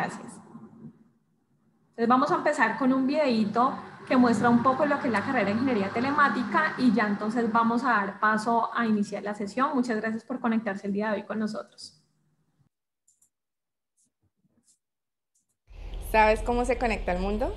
Gracias. Entonces vamos a empezar con un videito que muestra un poco lo que es la carrera de Ingeniería Telemática y ya entonces vamos a dar paso a iniciar la sesión. Muchas gracias por conectarse el día de hoy con nosotros. ¿Sabes cómo se conecta el mundo?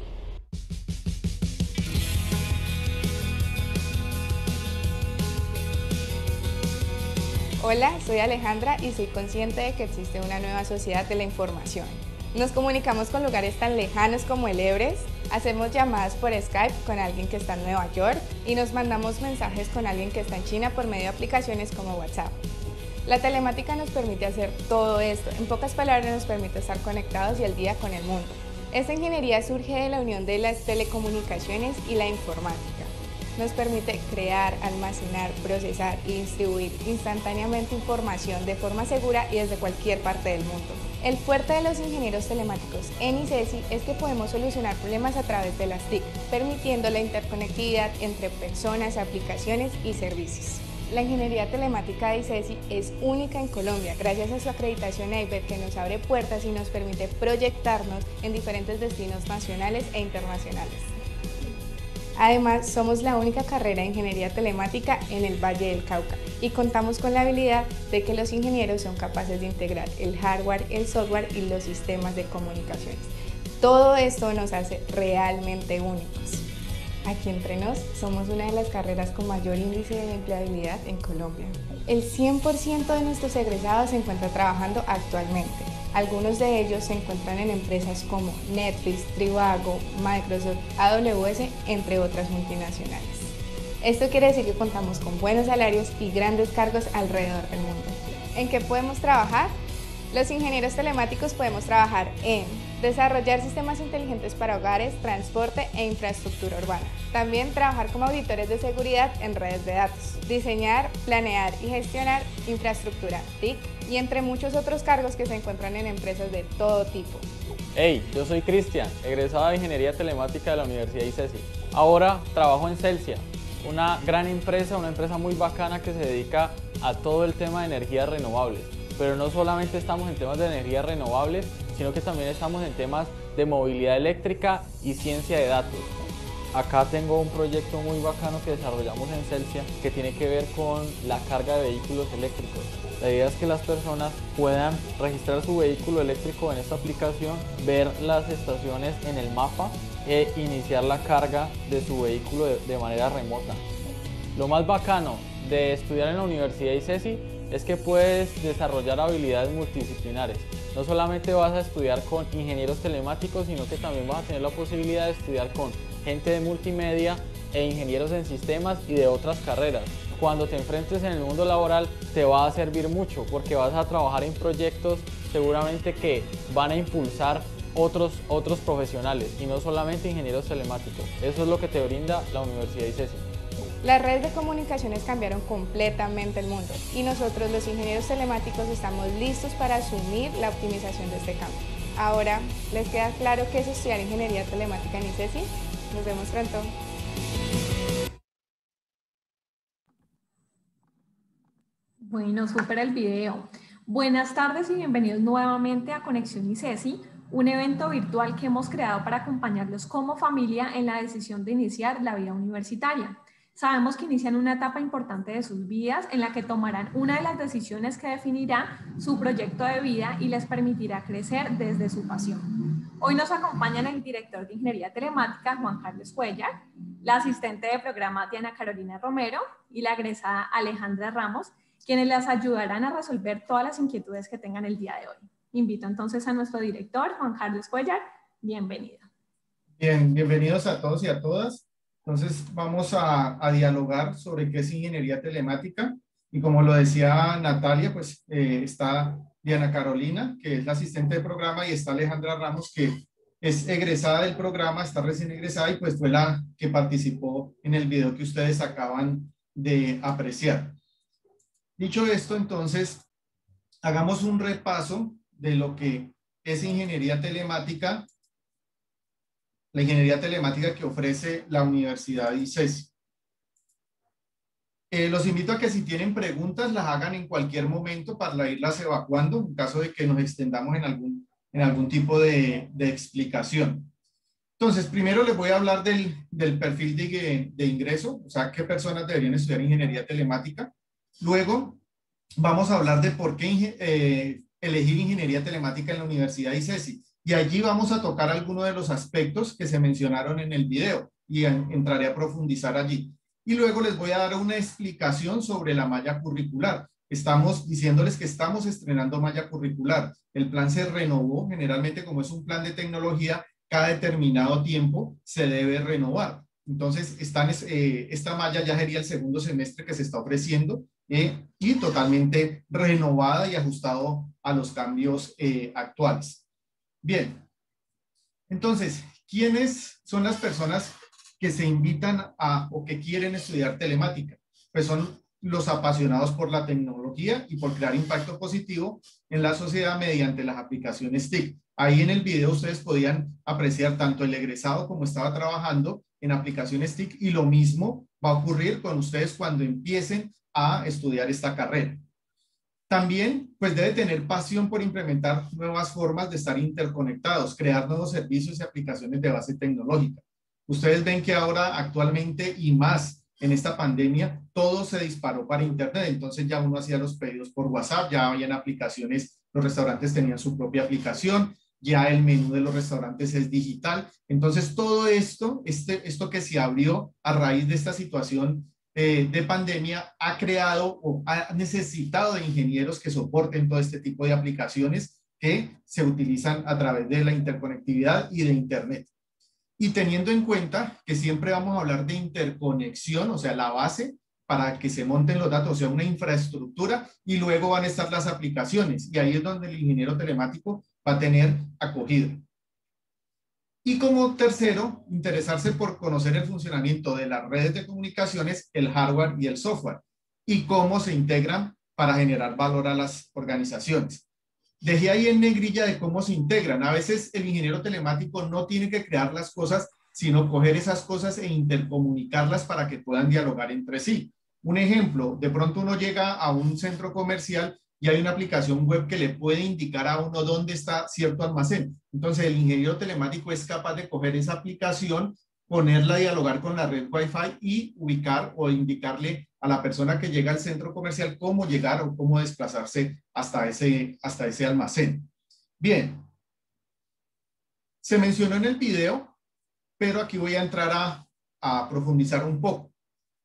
Hola, soy Alejandra y soy consciente de que existe una nueva sociedad de la información. Nos comunicamos con lugares tan lejanos como el Everest, hacemos llamadas por Skype con alguien que está en Nueva York y nos mandamos mensajes con alguien que está en China por medio de aplicaciones como WhatsApp. La telemática nos permite hacer todo esto, en pocas palabras nos permite estar conectados y al día con el mundo. Esta ingeniería surge de la unión de las telecomunicaciones y la informática nos permite crear, almacenar, procesar y distribuir instantáneamente información de forma segura y desde cualquier parte del mundo. El fuerte de los ingenieros telemáticos en ICESI es que podemos solucionar problemas a través de las TIC, permitiendo la interconectividad entre personas, aplicaciones y servicios. La ingeniería telemática de ICESI es única en Colombia gracias a su acreditación EIBET que nos abre puertas y nos permite proyectarnos en diferentes destinos nacionales e internacionales. Además, somos la única carrera de ingeniería telemática en el Valle del Cauca y contamos con la habilidad de que los ingenieros son capaces de integrar el hardware, el software y los sistemas de comunicaciones. Todo esto nos hace realmente únicos. Aquí entre nos, somos una de las carreras con mayor índice de empleabilidad en Colombia. El 100% de nuestros egresados se encuentra trabajando actualmente algunos de ellos se encuentran en empresas como Netflix, Trivago, Microsoft, AWS, entre otras multinacionales. Esto quiere decir que contamos con buenos salarios y grandes cargos alrededor del mundo. ¿En qué podemos trabajar? Los ingenieros telemáticos podemos trabajar en desarrollar sistemas inteligentes para hogares, transporte e infraestructura urbana. También trabajar como auditores de seguridad en redes de datos. Diseñar, planear y gestionar infraestructura TIC y entre muchos otros cargos que se encuentran en empresas de todo tipo. Hey, yo soy Cristian, egresado de Ingeniería Telemática de la Universidad ICESI. Ahora trabajo en Celsia, una gran empresa, una empresa muy bacana que se dedica a todo el tema de energías renovables pero no solamente estamos en temas de energías renovables, sino que también estamos en temas de movilidad eléctrica y ciencia de datos. Acá tengo un proyecto muy bacano que desarrollamos en Celsia que tiene que ver con la carga de vehículos eléctricos. La idea es que las personas puedan registrar su vehículo eléctrico en esta aplicación, ver las estaciones en el mapa e iniciar la carga de su vehículo de, manera remota. Lo más bacano de estudiar en la Universidad ICESI es que puedes desarrollar habilidades multidisciplinares. No solamente vas a estudiar con ingenieros telemáticos, sino que también vas a tener la posibilidad de estudiar con gente de multimedia e ingenieros en sistemas y de otras carreras. Cuando te enfrentes en el mundo laboral te va a servir mucho porque vas a trabajar en proyectos seguramente que van a impulsar otros, otros profesionales y no solamente ingenieros telemáticos. Eso es lo que te brinda la Universidad ICESI. Las redes de comunicaciones cambiaron completamente el mundo y nosotros los ingenieros telemáticos estamos listos para asumir la optimización de este cambio. Ahora, ¿les queda claro qué es estudiar ingeniería telemática en ICESI? Nos vemos pronto. Bueno, súper el video. Buenas tardes y bienvenidos nuevamente a Conexión ICESI, un evento virtual que hemos creado para acompañarlos como familia en la decisión de iniciar la vida universitaria. Sabemos que inician una etapa importante de sus vidas en la que tomarán una de las decisiones que definirá su proyecto de vida y les permitirá crecer desde su pasión. Hoy nos acompañan el director de Ingeniería Telemática, Juan Carlos Cuellar, la asistente de programa Diana Carolina Romero y la egresada Alejandra Ramos, quienes les ayudarán a resolver todas las inquietudes que tengan el día de hoy. Invito entonces a nuestro director, Juan Carlos Cuellar. Bienvenido. Bien, bienvenidos a todos y a todas. Entonces vamos a, dialogar sobre qué es ingeniería telemática y como lo decía Natalia, pues eh, está Diana Carolina, que es la asistente de programa y está Alejandra Ramos, que es egresada del programa, está recién egresada y pues fue la que participó en el video que ustedes acaban de apreciar. Dicho esto, entonces, hagamos un repaso de lo que es ingeniería telemática la ingeniería telemática que ofrece la Universidad ICESI. Eh, los invito a que si tienen preguntas las hagan en cualquier momento para irlas evacuando en caso de que nos extendamos en algún en algún tipo de, de explicación. Entonces, primero les voy a hablar del, del perfil de, de, ingreso, o sea, qué personas deberían estudiar ingeniería telemática. Luego, vamos a hablar de por qué eh, elegir ingeniería telemática en la Universidad ICESI. Y allí vamos a tocar algunos de los aspectos que se mencionaron en el video y entraré a profundizar allí. Y luego les voy a dar una explicación sobre la malla curricular. Estamos diciéndoles que estamos estrenando malla curricular. El plan se renovó, generalmente como es un plan de tecnología, cada determinado tiempo se debe renovar. Entonces, eh, esta malla ya sería el segundo semestre que se está ofreciendo eh, y totalmente renovada y ajustado a los cambios eh, actuales. Bien, entonces, ¿quiénes son las personas que se invitan a o que quieren estudiar telemática? Pues son los apasionados por la tecnología y por crear impacto positivo en la sociedad mediante las aplicaciones TIC. Ahí en el video ustedes podían apreciar tanto el egresado como estaba trabajando en aplicaciones TIC y lo mismo va a ocurrir con ustedes cuando empiecen a estudiar esta carrera. También, pues debe tener pasión por implementar nuevas formas de estar interconectados, crear nuevos servicios y aplicaciones de base tecnológica. Ustedes ven que ahora actualmente y más en esta pandemia, todo se disparó para Internet. Entonces ya uno hacía los pedidos por WhatsApp, ya habían aplicaciones, los restaurantes tenían su propia aplicación, ya el menú de los restaurantes es digital. Entonces, todo esto, este, esto que se abrió a raíz de esta situación de pandemia, ha creado o ha necesitado de ingenieros que soporten todo este tipo de aplicaciones que se utilizan a través de la interconectividad y de Internet. Y teniendo en cuenta que siempre vamos a hablar de interconexión, o sea, la base para que se monten los datos, o sea, una infraestructura, y luego van a estar las aplicaciones. Y ahí es donde el ingeniero telemático va a tener acogida. Y como tercero, interesarse por conocer el funcionamiento de las redes de comunicaciones, el hardware y el software, y cómo se integran para generar valor a las organizaciones. Dejé ahí en negrilla de cómo se integran. A veces el ingeniero telemático no tiene que crear las cosas, sino coger esas cosas e intercomunicarlas para que puedan dialogar entre sí. Un ejemplo, de pronto uno llega a un centro comercial y hay una aplicación web que le puede indicar a uno dónde está cierto almacén. Entonces el ingeniero telemático es capaz de coger esa aplicación, ponerla a dialogar con la red Wi-Fi y ubicar o indicarle a la persona que llega al centro comercial cómo llegar o cómo desplazarse hasta ese, hasta ese almacén. Bien, se mencionó en el video, pero aquí voy a entrar a, a profundizar un poco.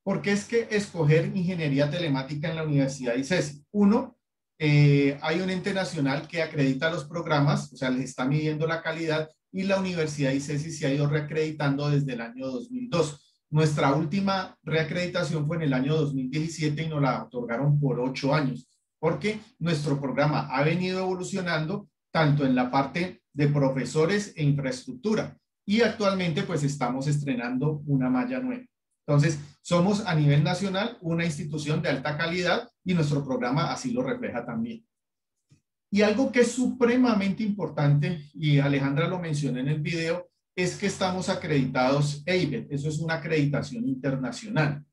¿Por qué es que escoger ingeniería telemática en la Universidad de ICESI? Uno, eh, hay un ente nacional que acredita los programas, o sea, les está midiendo la calidad y la Universidad ICESI se ha ido reacreditando desde el año 2002. Nuestra última reacreditación fue en el año 2017 y nos la otorgaron por ocho años, porque nuestro programa ha venido evolucionando tanto en la parte de profesores e infraestructura y actualmente pues estamos estrenando una malla nueva. Entonces, somos a nivel nacional una institución de alta calidad y nuestro programa así lo refleja también. Y algo que es supremamente importante, y Alejandra lo mencionó en el video, es que estamos acreditados EIBET. Eso es una acreditación internacional.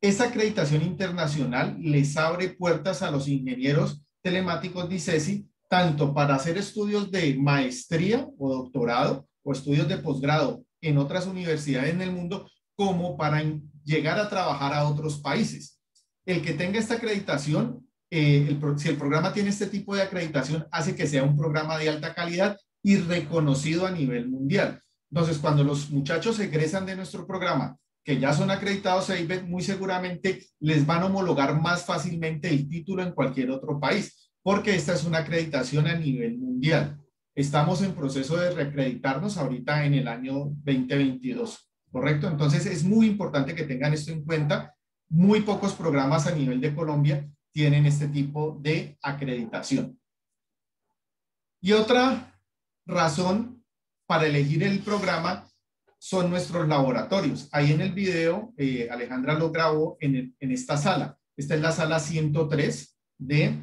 Esa acreditación internacional les abre puertas a los ingenieros telemáticos de ICESI, tanto para hacer estudios de maestría o doctorado o estudios de posgrado en otras universidades en el mundo, como para llegar a trabajar a otros países. El que tenga esta acreditación, eh, si el programa tiene este tipo de acreditación, hace que sea un programa de alta calidad y reconocido a nivel mundial. Entonces, cuando los muchachos egresan de nuestro programa, que ya son acreditados EIBET, muy seguramente les van a homologar más fácilmente el título en cualquier otro país, porque esta es una acreditación a nivel mundial. Estamos en proceso de reacreditarnos ahorita en el año 2022. ¿correcto? Entonces es muy importante que tengan esto en cuenta. Muy pocos programas a nivel de Colombia tienen este tipo de acreditación. Y otra razón para elegir el programa son nuestros laboratorios. Ahí en el video, eh, Alejandra lo grabó en, esta sala. Esta es la sala 103 de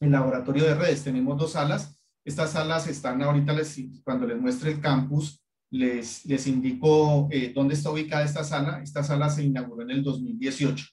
el laboratorio de redes. Tenemos dos salas. Estas salas están ahorita, les, cuando les muestre el campus, les, indico eh, dónde está ubicada esta sala. Esta sala se inauguró en el 2018.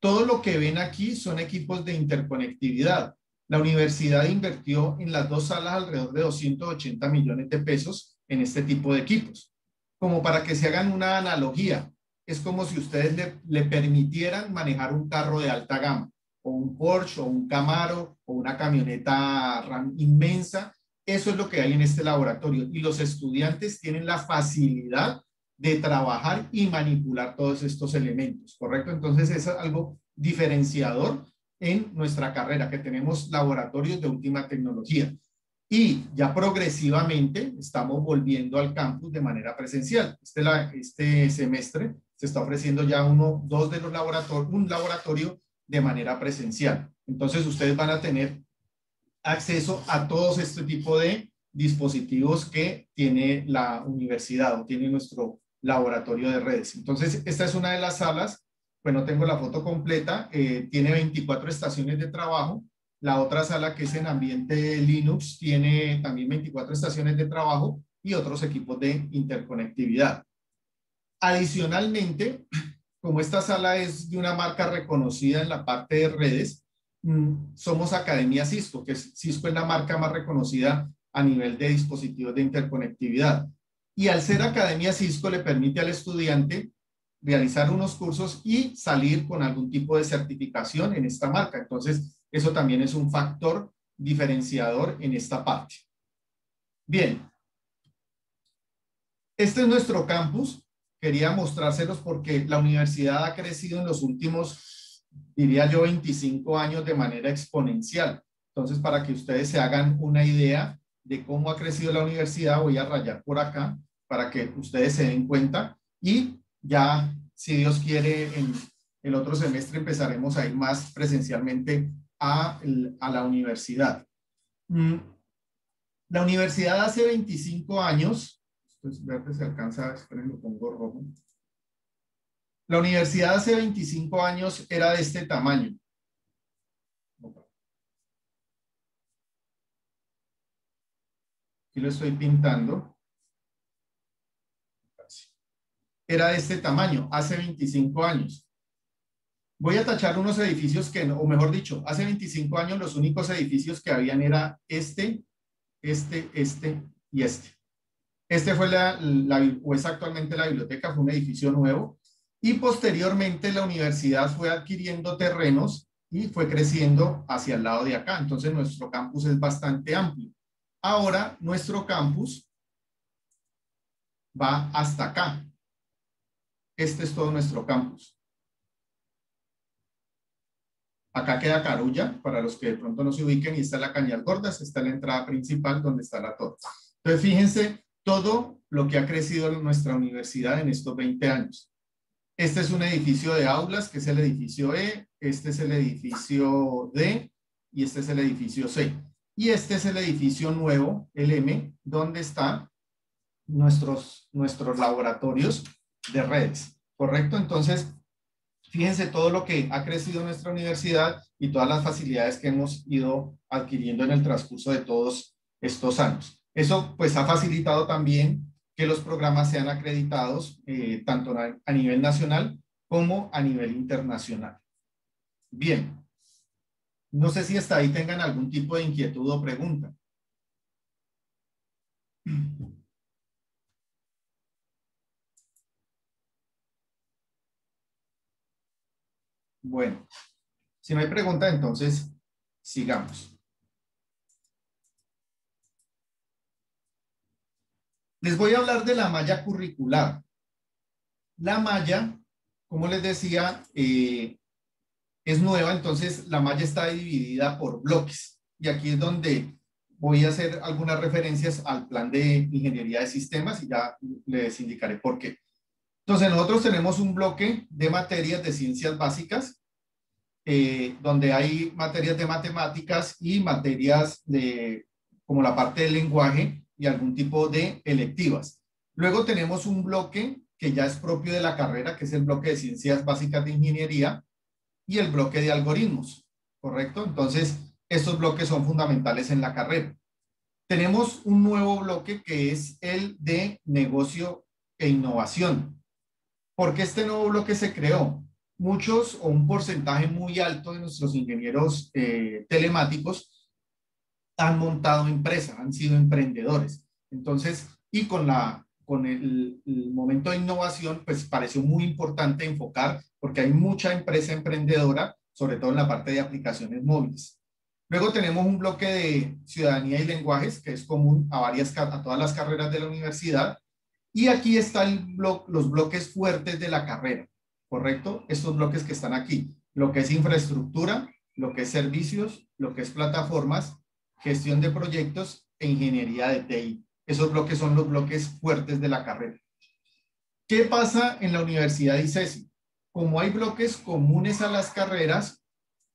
Todo lo que ven aquí son equipos de interconectividad. La universidad invirtió en las dos salas alrededor de 280 millones de pesos en este tipo de equipos. Como para que se hagan una analogía, es como si ustedes le, le permitieran manejar un carro de alta gama, o un Porsche, o un Camaro, o una camioneta RAM inmensa. Eso es lo que hay en este laboratorio. Y los estudiantes tienen la facilidad de trabajar y manipular todos estos elementos, ¿correcto? Entonces es algo diferenciador en nuestra carrera, que tenemos laboratorios de última tecnología. Y ya progresivamente estamos volviendo al campus de manera presencial. Este, este semestre se está ofreciendo ya uno, dos de los laboratorios, un laboratorio de manera presencial. Entonces ustedes van a tener acceso a todos este tipo de dispositivos que tiene la universidad o tiene nuestro laboratorio de redes. Entonces, esta es una de las salas bueno, tengo la foto completa, eh, tiene 24 estaciones de trabajo. La otra sala que es en ambiente Linux tiene también 24 estaciones de trabajo y otros equipos de interconectividad. Adicionalmente, como esta sala es de una marca reconocida en la parte de redes, somos Academia Cisco, que Cisco es la marca más reconocida a nivel de dispositivos de interconectividad. Y al ser Academia Cisco le permite al estudiante realizar unos cursos y salir con algún tipo de certificación en esta marca. Entonces, eso también es un factor diferenciador en esta parte. Bien. Este es nuestro campus. Quería mostrárselos porque la universidad ha crecido en los últimos, diría yo, 25 años de manera exponencial. Entonces, para que ustedes se hagan una idea de cómo ha crecido la universidad, voy a rayar por acá para que ustedes se den cuenta y ya, si Dios quiere, en el otro semestre empezaremos a ir más presencialmente a, la universidad. Mm, la universidad hace 25 años, esto es verde, se alcanza, esperen, lo pongo rojo. La universidad hace 25 años era de este tamaño. Aquí lo estoy pintando era de este tamaño hace 25 años. Voy a tachar unos edificios que, o mejor dicho, hace 25 años los únicos edificios que habían era este, este, este y este. Este fue la, la, o es actualmente la biblioteca, fue un edificio nuevo. Y posteriormente la universidad fue adquiriendo terrenos y fue creciendo hacia el lado de acá. Entonces nuestro campus es bastante amplio. Ahora nuestro campus va hasta acá. Este es todo nuestro campus. Acá queda Carulla, para los que de pronto no se ubiquen, y está la Cañas Gordas, está la entrada principal donde está la torre. Entonces, fíjense todo lo que ha crecido nuestra universidad en estos 20 años. Este es un edificio de aulas, que es el edificio E, este es el edificio D, y este es el edificio C. Y este es el edificio nuevo, el M, donde están nuestros, nuestros laboratorios de redes, ¿correcto? Entonces, fíjense todo lo que ha crecido nuestra universidad y todas las facilidades que hemos ido adquiriendo en el transcurso de todos estos años. Eso pues ha facilitado también que los programas sean acreditados eh, tanto a nivel nacional como a nivel internacional. Bien, no sé si hasta ahí tengan algún tipo de inquietud o pregunta. Bueno, si no hay pregunta, entonces sigamos. Les voy a hablar de la malla curricular. La malla, como les decía, eh, es nueva, entonces la malla está dividida por bloques. Y aquí es donde voy a hacer algunas referencias al plan de ingeniería de sistemas y ya les indicaré por qué. Entonces, nosotros tenemos un bloque de materias de ciencias básicas, eh, donde hay materias de matemáticas y materias de, como la parte del lenguaje y algún tipo de electivas. Luego tenemos un bloque que ya es propio de la carrera, que es el bloque de ciencias básicas de ingeniería y el bloque de algoritmos, ¿correcto? Entonces, estos bloques son fundamentales en la carrera. Tenemos un nuevo bloque que es el de negocio e innovación. ¿Por qué este nuevo bloque se creó? Muchos o un porcentaje muy alto de nuestros ingenieros eh, telemáticos han montado empresas, han sido emprendedores. Entonces, y con, la, con el, momento de innovación, pues pareció muy importante enfocar, porque hay mucha empresa emprendedora, sobre todo en la parte de aplicaciones móviles. Luego tenemos un bloque de ciudadanía y lenguajes, que es común a, varias, a todas las carreras de la universidad. Y aquí están los bloques fuertes de la carrera, ¿correcto? Estos bloques que están aquí, lo que es infraestructura, lo que es servicios, lo que es plataformas, gestión de proyectos e ingeniería de TI. Esos bloques son los bloques fuertes de la carrera. ¿Qué pasa en la Universidad de ICESI? Como hay bloques comunes a las carreras,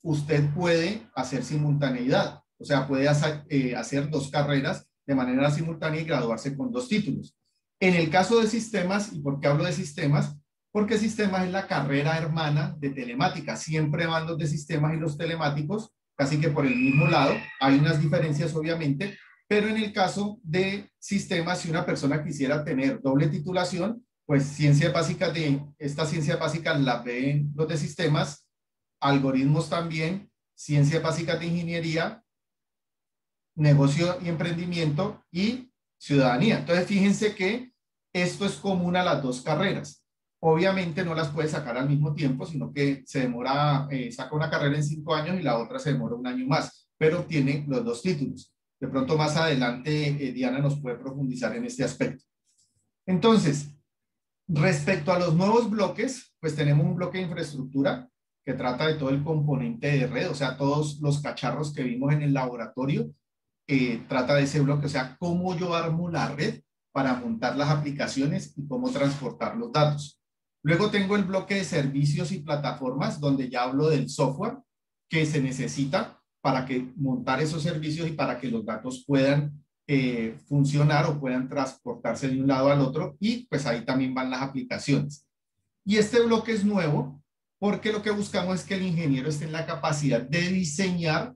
usted puede hacer simultaneidad, o sea, puede eh, hacer dos carreras de manera simultánea y graduarse con dos títulos. En el caso de sistemas, ¿y por qué hablo de sistemas? Porque sistemas es la carrera hermana de telemática. Siempre van los de sistemas y los telemáticos, casi que por el mismo lado. Hay unas diferencias, obviamente, pero en el caso de sistemas, si una persona quisiera tener doble titulación, pues ciencias básicas de, estas ciencias básicas las ven los de sistemas algoritmos también, ciencias básicas de ingeniería, negocio y emprendimiento y ciudadanía. Entonces, fíjense que esto es común a las dos carreras. Obviamente no las puede sacar al mismo tiempo, sino que se demora, eh, saca una carrera en cinco años y la otra se demora un año más, pero tiene los dos títulos. De pronto más adelante eh, Diana nos puede profundizar en este aspecto. Entonces, respecto a los nuevos bloques, pues tenemos un bloque de infraestructura que trata de todo el componente de red, o sea, todos los cacharros que vimos en el laboratorio, eh, trata de ese bloque, o sea, cómo yo armo la red para montar las aplicaciones y cómo transportar los datos. Luego tengo el bloque de servicios y plataformas, donde ya hablo del software que se necesita para que montar esos servicios y para que los datos puedan eh, funcionar o puedan transportarse de un lado al otro. Y pues ahí también van las aplicaciones. Y este bloque es nuevo porque lo que buscamos es que el ingeniero esté en la capacidad de diseñar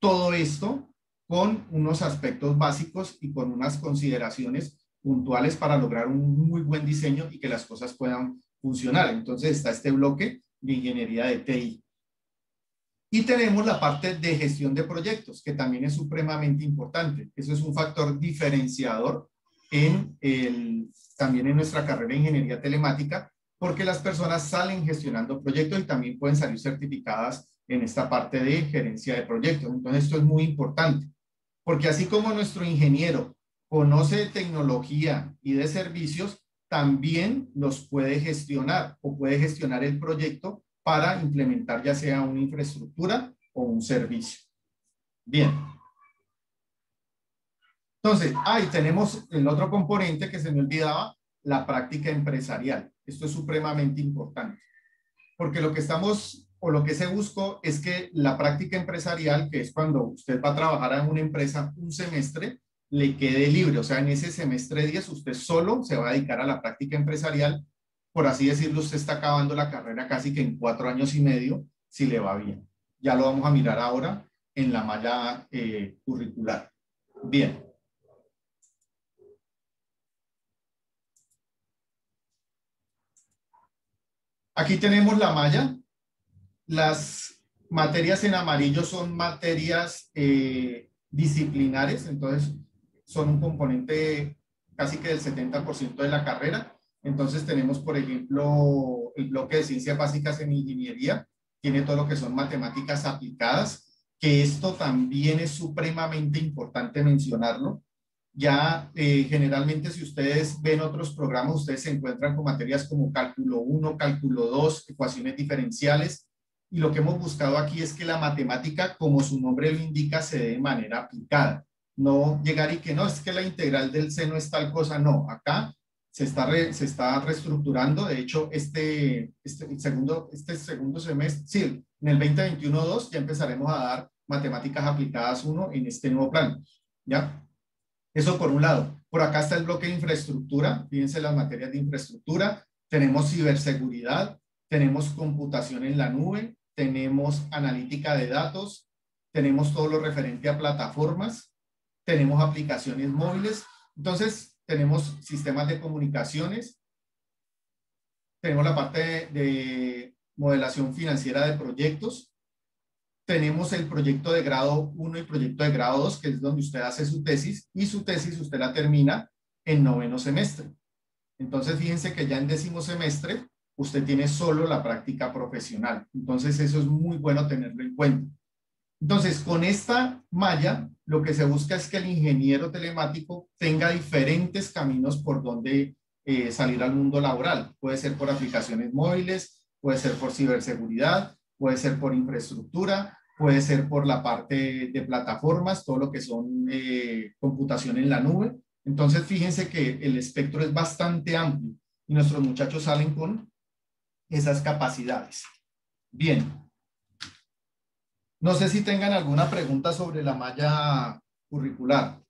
todo esto con unos aspectos básicos y con unas consideraciones puntuales para lograr un muy buen diseño y que las cosas puedan funcionar. Entonces está este bloque de ingeniería de TI. Y tenemos la parte de gestión de proyectos, que también es supremamente importante. Eso es un factor diferenciador en el, también en nuestra carrera de ingeniería telemática, porque las personas salen gestionando proyectos y también pueden salir certificadas en esta parte de gerencia de proyectos. Entonces, esto es muy importante, porque así como nuestro ingeniero conoce de tecnología y de servicios, también los puede gestionar o puede gestionar el proyecto para implementar ya sea una infraestructura o un servicio. Bien. Entonces, ahí tenemos el otro componente que se me olvidaba, la práctica empresarial. Esto es supremamente importante, porque lo que estamos o lo que se buscó es que la práctica empresarial, que es cuando usted va a trabajar en una empresa un semestre, le quede libre. O sea, en ese semestre 10 usted solo se va a dedicar a la práctica empresarial. Por así decirlo, usted está acabando la carrera casi que en cuatro años y medio, si le va bien. Ya lo vamos a mirar ahora en la malla eh, curricular. Bien. Aquí tenemos la malla. Las materias en amarillo son materias eh, disciplinares, entonces son un componente casi que del 70% de la carrera. Entonces tenemos, por ejemplo, el bloque de ciencias básicas en ingeniería, tiene todo lo que son matemáticas aplicadas, que esto también es supremamente importante mencionarlo, ya eh, generalmente si ustedes ven otros programas, ustedes se encuentran con materias como cálculo 1, cálculo 2, ecuaciones diferenciales. Y lo que hemos buscado aquí es que la matemática, como su nombre lo indica, se dé de manera aplicada. No llegar y que no, es que la integral del seno es tal cosa. No, acá se está, se está reestructurando. De hecho, este, este, segundo, este segundo semestre, sí, en el 2021-2 ya empezaremos a dar matemáticas aplicadas 1 en este nuevo plan. ¿Ya? Eso por un lado. Por acá está el bloque de infraestructura. Fíjense las materias de infraestructura. Tenemos ciberseguridad, tenemos computación en la nube, tenemos analítica de datos, tenemos todo lo referente a plataformas, tenemos aplicaciones móviles. Entonces, tenemos sistemas de comunicaciones, tenemos la parte de, de modelación financiera de proyectos, tenemos el proyecto de grado 1 y proyecto de grado 2, que es donde usted hace su tesis y su tesis usted la termina en noveno semestre. Entonces, fíjense que ya en décimo semestre usted tiene solo la práctica profesional. Entonces, eso es muy bueno tenerlo en cuenta. Entonces, con esta malla, lo que se busca es que el ingeniero telemático tenga diferentes caminos por donde eh, salir al mundo laboral. Puede ser por aplicaciones móviles, puede ser por ciberseguridad, puede ser por infraestructura, puede ser por la parte de plataformas, todo lo que son eh, computación en la nube. Entonces, fíjense que el espectro es bastante amplio y nuestros muchachos salen con esas capacidades. Bien. No sé si tengan alguna pregunta sobre la malla curricular.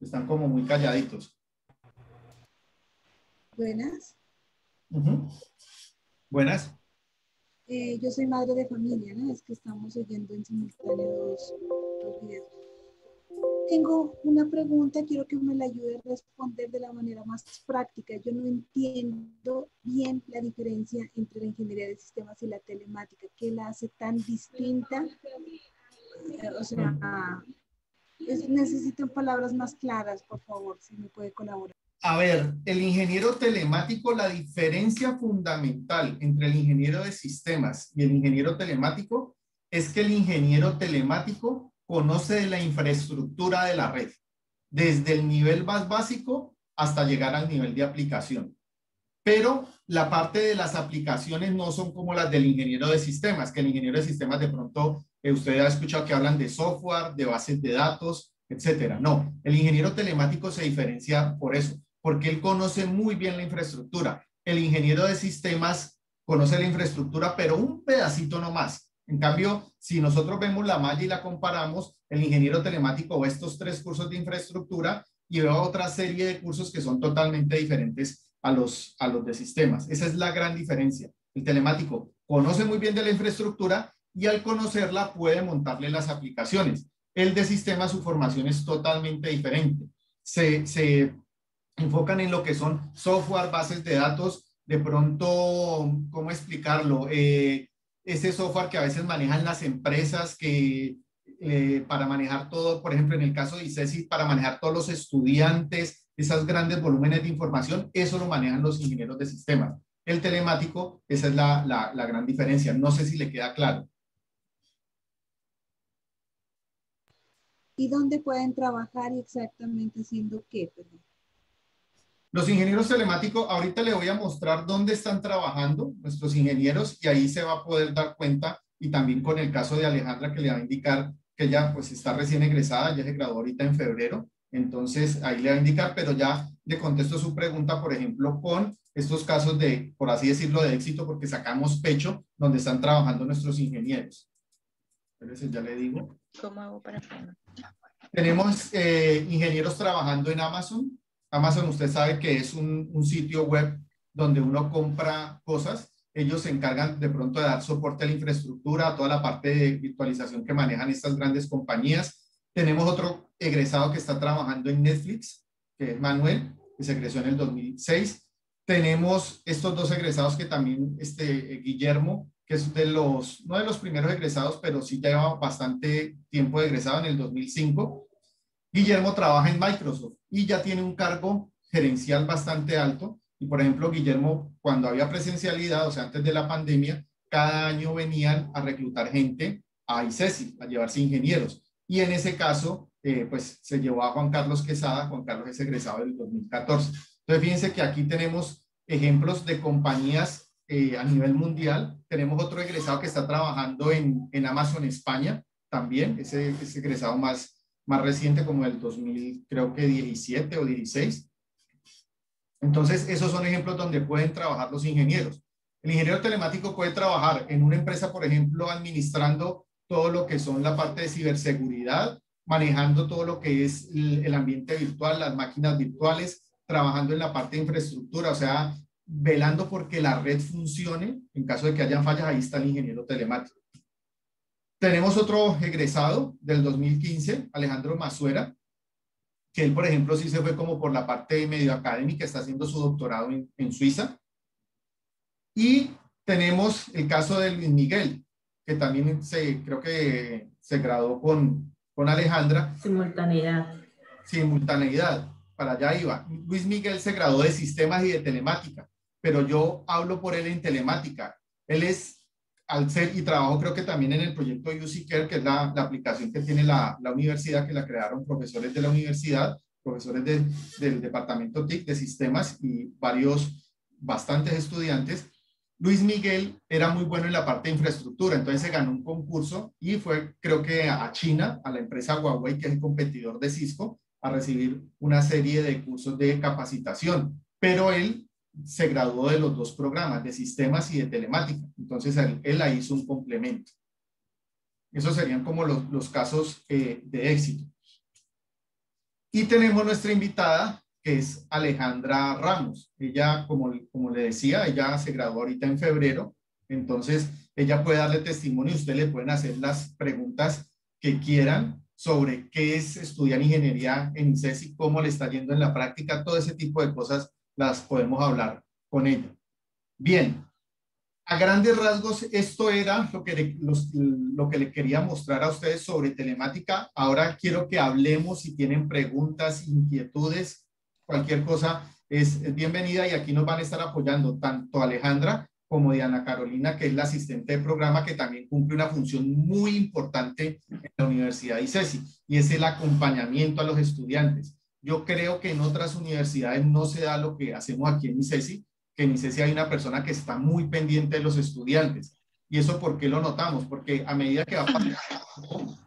Están como muy calladitos. Buenas. Buenas. Eh, yo soy madre de familia, ¿no? Es que estamos oyendo en simultáneo dos, videos. Tengo una pregunta, quiero que me la ayude a responder de la manera más práctica. Yo no entiendo bien la diferencia entre la ingeniería de sistemas y la telemática. ¿Qué la hace tan distinta? Eh, o sea, necesito palabras más claras, por favor, si me puede colaborar. A ver, el ingeniero telemático, la diferencia fundamental entre el ingeniero de sistemas y el ingeniero telemático es que el ingeniero telemático conoce la infraestructura de la red, desde el nivel más básico hasta llegar al nivel de aplicación. Pero la parte de las aplicaciones no son como las del ingeniero de sistemas, que el ingeniero de sistemas de pronto, eh, usted ha escuchado que hablan de software, de bases de datos, etcétera. No, el ingeniero telemático se diferencia por eso porque él conoce muy bien la infraestructura. El ingeniero de sistemas conoce la infraestructura, pero un pedacito no más. En cambio, si nosotros vemos la malla y la comparamos, el ingeniero telemático ve estos tres cursos de infraestructura y ve otra serie de cursos que son totalmente diferentes a los, a los de sistemas. Esa es la gran diferencia. El telemático conoce muy bien de la infraestructura y al conocerla puede montarle las aplicaciones. El de sistemas, su formación es totalmente diferente. Se, se enfocan en lo que son software, bases de datos, de pronto, ¿cómo explicarlo? Eh, ese software que a veces manejan las empresas que eh, para manejar todo, por ejemplo, en el caso de ICESI, para manejar todos los estudiantes, esos grandes volúmenes de información, eso lo manejan los ingenieros de sistemas. El telemático, esa es la, la, la gran diferencia. No sé si le queda claro. ¿Y dónde pueden trabajar exactamente haciendo qué? Los ingenieros telemáticos, ahorita le voy a mostrar dónde están trabajando nuestros ingenieros y ahí se va a poder dar cuenta y también con el caso de Alejandra que le va a indicar que ella pues está recién egresada, ya se graduó ahorita en febrero, entonces ahí le va a indicar, pero ya le contesto su pregunta, por ejemplo, con estos casos de, por así decirlo, de éxito, porque sacamos pecho donde están trabajando nuestros ingenieros. Entonces ya le digo. ¿Cómo hago para Tenemos eh, ingenieros trabajando en Amazon, Amazon usted sabe que es un, sitio web donde uno compra cosas. Ellos se encargan de pronto de dar soporte a la infraestructura, a toda la parte de virtualización que manejan estas grandes compañías. Tenemos otro egresado que está trabajando en Netflix, que es Manuel, que se egresó en el 2006. Tenemos estos dos egresados que también, este, eh, Guillermo, que es de los, no de los primeros egresados, pero sí lleva bastante tiempo de egresado en el 2005. Guillermo trabaja en Microsoft y ya tiene un cargo gerencial bastante alto. Y por ejemplo, Guillermo, cuando había presencialidad, o sea, antes de la pandemia, cada año venían a reclutar gente a ICESI, a llevarse ingenieros. Y en ese caso, eh, pues se llevó a Juan Carlos Quesada, Juan Carlos es egresado del 2014. Entonces, fíjense que aquí tenemos ejemplos de compañías eh, a nivel mundial. Tenemos otro egresado que está trabajando en, en Amazon España también, ese, ese egresado más, más reciente como el 2000, creo que 17 o 16. Entonces, esos son ejemplos donde pueden trabajar los ingenieros. El ingeniero telemático puede trabajar en una empresa, por ejemplo, administrando todo lo que son la parte de ciberseguridad, manejando todo lo que es el, ambiente virtual, las máquinas virtuales, trabajando en la parte de infraestructura, o sea, velando porque la red funcione. En caso de que hayan fallas, ahí está el ingeniero telemático. Tenemos otro egresado del 2015, Alejandro Mazuera, que él, por ejemplo, sí se fue como por la parte medio académica, está haciendo su doctorado en, Suiza. Y tenemos el caso de Luis Miguel, que también se, creo que se graduó con, con Alejandra. Simultaneidad. Simultaneidad, para allá iba. Luis Miguel se graduó de sistemas y de telemática, pero yo hablo por él en telemática. Él es, al ser, y trabajo creo que también en el proyecto UC Care, que es la, aplicación que tiene la, universidad, que la crearon profesores de la universidad, profesores de, del departamento TIC de sistemas y varios, bastantes estudiantes Luis Miguel era muy bueno en la parte de infraestructura, entonces se ganó un concurso y fue, creo que a China, a la empresa Huawei, que es el competidor de Cisco, a recibir una serie de cursos de capacitación. Pero él se graduó de los dos programas, de sistemas y de telemática. Entonces él, ahí hizo un complemento. Esos serían como los, los casos eh, de éxito. Y tenemos nuestra invitada, que es Alejandra Ramos. Ella, como, como le decía, ella se graduó ahorita en febrero, entonces ella puede darle testimonio y usted le pueden hacer las preguntas que quieran sobre qué es estudiar ingeniería en ICESI, cómo le está yendo en la práctica, todo ese tipo de cosas las podemos hablar con ella. Bien, a grandes rasgos, esto era lo que, lo que le quería mostrar a ustedes sobre telemática. Ahora quiero que hablemos si tienen preguntas, inquietudes cualquier cosa es, bienvenida y aquí nos van a estar apoyando tanto Alejandra como Diana Carolina, que es la asistente de programa, que también cumple una función muy importante en la Universidad de ICESI, y es el acompañamiento a los estudiantes. Yo creo que en otras universidades no se da lo que hacemos aquí en ICESI, que en ICESI hay una persona que está muy pendiente de los estudiantes. ¿Y eso por qué lo notamos? Porque a medida que va pasando,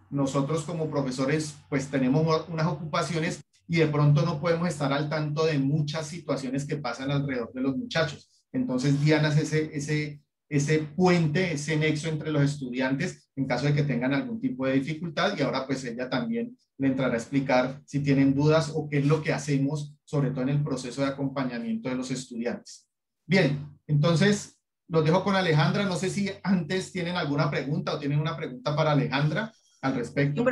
nosotros como profesores, pues tenemos unas ocupaciones y de pronto no podemos estar al tanto de muchas situaciones que pasan alrededor de los muchachos. Entonces, Diana es ese, ese, ese puente, ese nexo entre los estudiantes en caso de que tengan algún tipo de dificultad y ahora pues ella también le entrará a explicar si tienen dudas o qué es lo que hacemos, sobre todo en el proceso de acompañamiento de los estudiantes. Bien, entonces los dejo con Alejandra. No sé si antes tienen alguna pregunta o tienen una pregunta para Alejandra al respecto.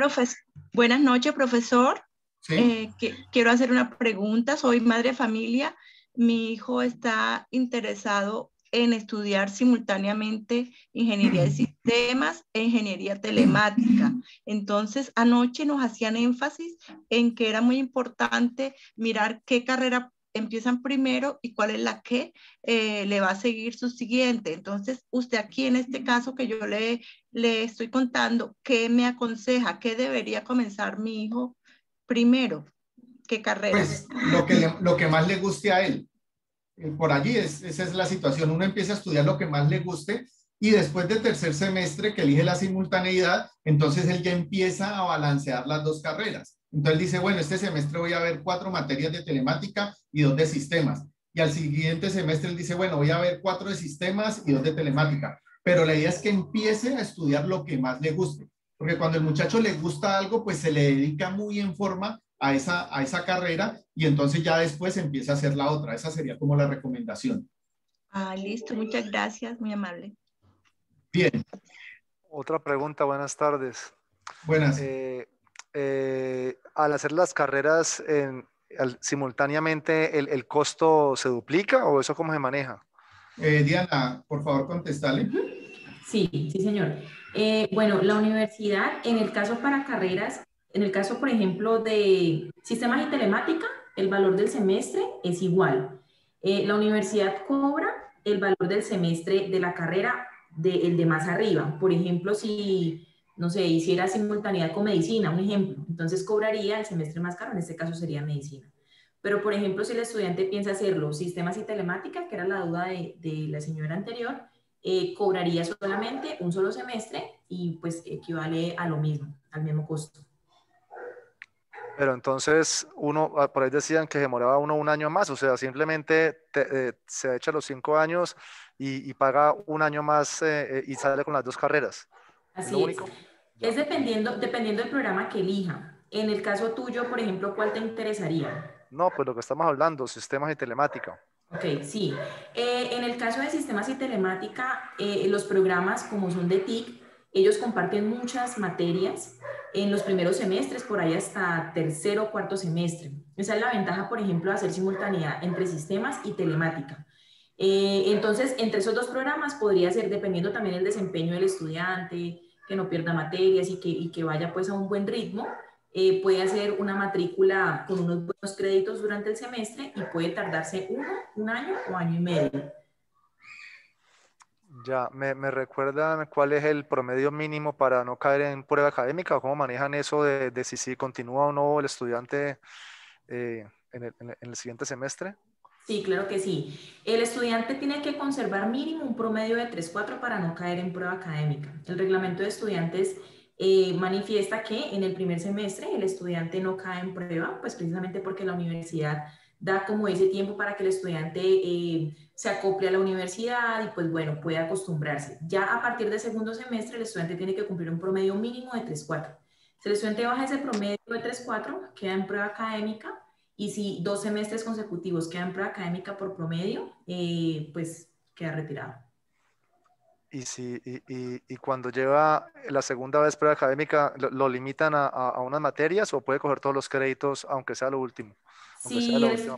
Buenas noches, profesor. Eh, que, quiero hacer una pregunta. Soy madre de familia. Mi hijo está interesado en estudiar simultáneamente ingeniería de sistemas e ingeniería telemática. Entonces, anoche nos hacían énfasis en que era muy importante mirar qué carrera empiezan primero y cuál es la que eh, le va a seguir su siguiente. Entonces, usted aquí en este caso que yo le, le estoy contando, ¿qué me aconseja? ¿Qué debería comenzar mi hijo primero? ¿Qué carrera? Pues lo que, lo que más le guste a él. Eh, por allí es, esa es la situación. Uno empieza a estudiar lo que más le guste y después del tercer semestre que elige la simultaneidad, entonces él ya empieza a balancear las dos carreras. Entonces dice, bueno, este semestre voy a ver cuatro materias de telemática y dos de sistemas. Y al siguiente semestre él dice, bueno, voy a ver cuatro de sistemas y dos de telemática. Pero la idea es que empiece a estudiar lo que más le guste porque cuando el muchacho le gusta algo, pues se le dedica muy en forma a esa, a esa carrera y entonces ya después empieza a hacer la otra. Esa sería como la recomendación. Ah, listo, muchas gracias, muy amable. Bien. Otra pregunta, buenas tardes. Buenas. Eh, eh, al hacer las carreras simultáneamente, ¿el, ¿el, costo se duplica o eso cómo se maneja? Eh, Diana, por favor, contestale. Sí, sí, señor. Eh, bueno, la universidad, en el caso para carreras, en el caso, por ejemplo, de sistemas y telemática, el valor del semestre es igual. Eh, la universidad cobra el valor del semestre de la carrera del el de más arriba. Por ejemplo, si, no sé, hiciera simultaneidad con medicina, un ejemplo, entonces cobraría el semestre más caro, en este caso sería medicina. Pero, por ejemplo, si el estudiante piensa hacerlo sistemas y telemática, que era la duda de, de la señora anterior, eh, cobraría solamente un solo semestre y pues equivale a lo mismo, al mismo costo. Pero entonces, uno, ah, por ahí decían que demoraba uno un año más, o sea, simplemente eh, se echa los cinco años y, paga un año más eh, y sale con las dos carreras. Así es. Es dependiendo, dependiendo del programa que elija. En el caso tuyo, por ejemplo, ¿cuál te interesaría? No, pues lo que estamos hablando, sistemas y telemática. Ok, sí. Eh, en el caso de sistemas y telemática, eh, los programas como son de TIC, ellos comparten muchas materias en los primeros semestres, por ahí hasta tercero o cuarto semestre. Esa es la ventaja, por ejemplo, de hacer simultaneidad entre sistemas y telemática. Eh, entonces, entre esos dos programas podría ser, dependiendo también del desempeño del estudiante, que no pierda materias y que, y que vaya pues a un buen ritmo, eh, puede hacer una matrícula con unos buenos créditos durante el semestre y puede tardarse uno, un año o año y medio. Ya, ¿me, me recuerdan cuál es el promedio mínimo para no caer en prueba académica? ¿Cómo manejan eso de, de si, si continúa o no el estudiante eh, en, el, en el siguiente semestre? Sí, claro que sí. El estudiante tiene que conservar mínimo un promedio de 3.4 para no caer en prueba académica. El reglamento de estudiantes eh, manifiesta que en el primer semestre el estudiante no cae en prueba, pues precisamente porque la universidad da como ese tiempo para que el estudiante eh, se acople a la universidad y pues bueno, pueda acostumbrarse. Ya a partir del segundo semestre el estudiante tiene que cumplir un promedio mínimo de 3.4. Si el estudiante baja ese promedio de 3.4, queda en prueba académica y si dos semestres consecutivos queda en prueba académica por promedio, eh, pues queda retirado. Y, si, y, y, cuando lleva la segunda vez prueba académica, ¿lo, limitan a, a, unas materias o puede coger todos los créditos, aunque sea lo último? Sí, sea el,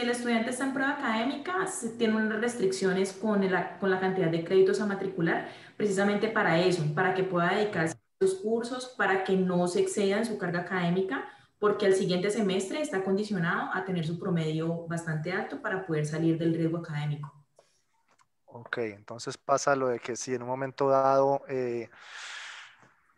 si el estudiante está en prueba académica, se tiene unas restricciones con, el, con la cantidad de créditos a matricular, precisamente para eso, para que pueda dedicarse a los cursos, para que no se exceda en su carga académica, porque el siguiente semestre está condicionado a tener su promedio bastante alto para poder salir del riesgo académico. Ok, entonces pasa lo de que si en un momento dado eh,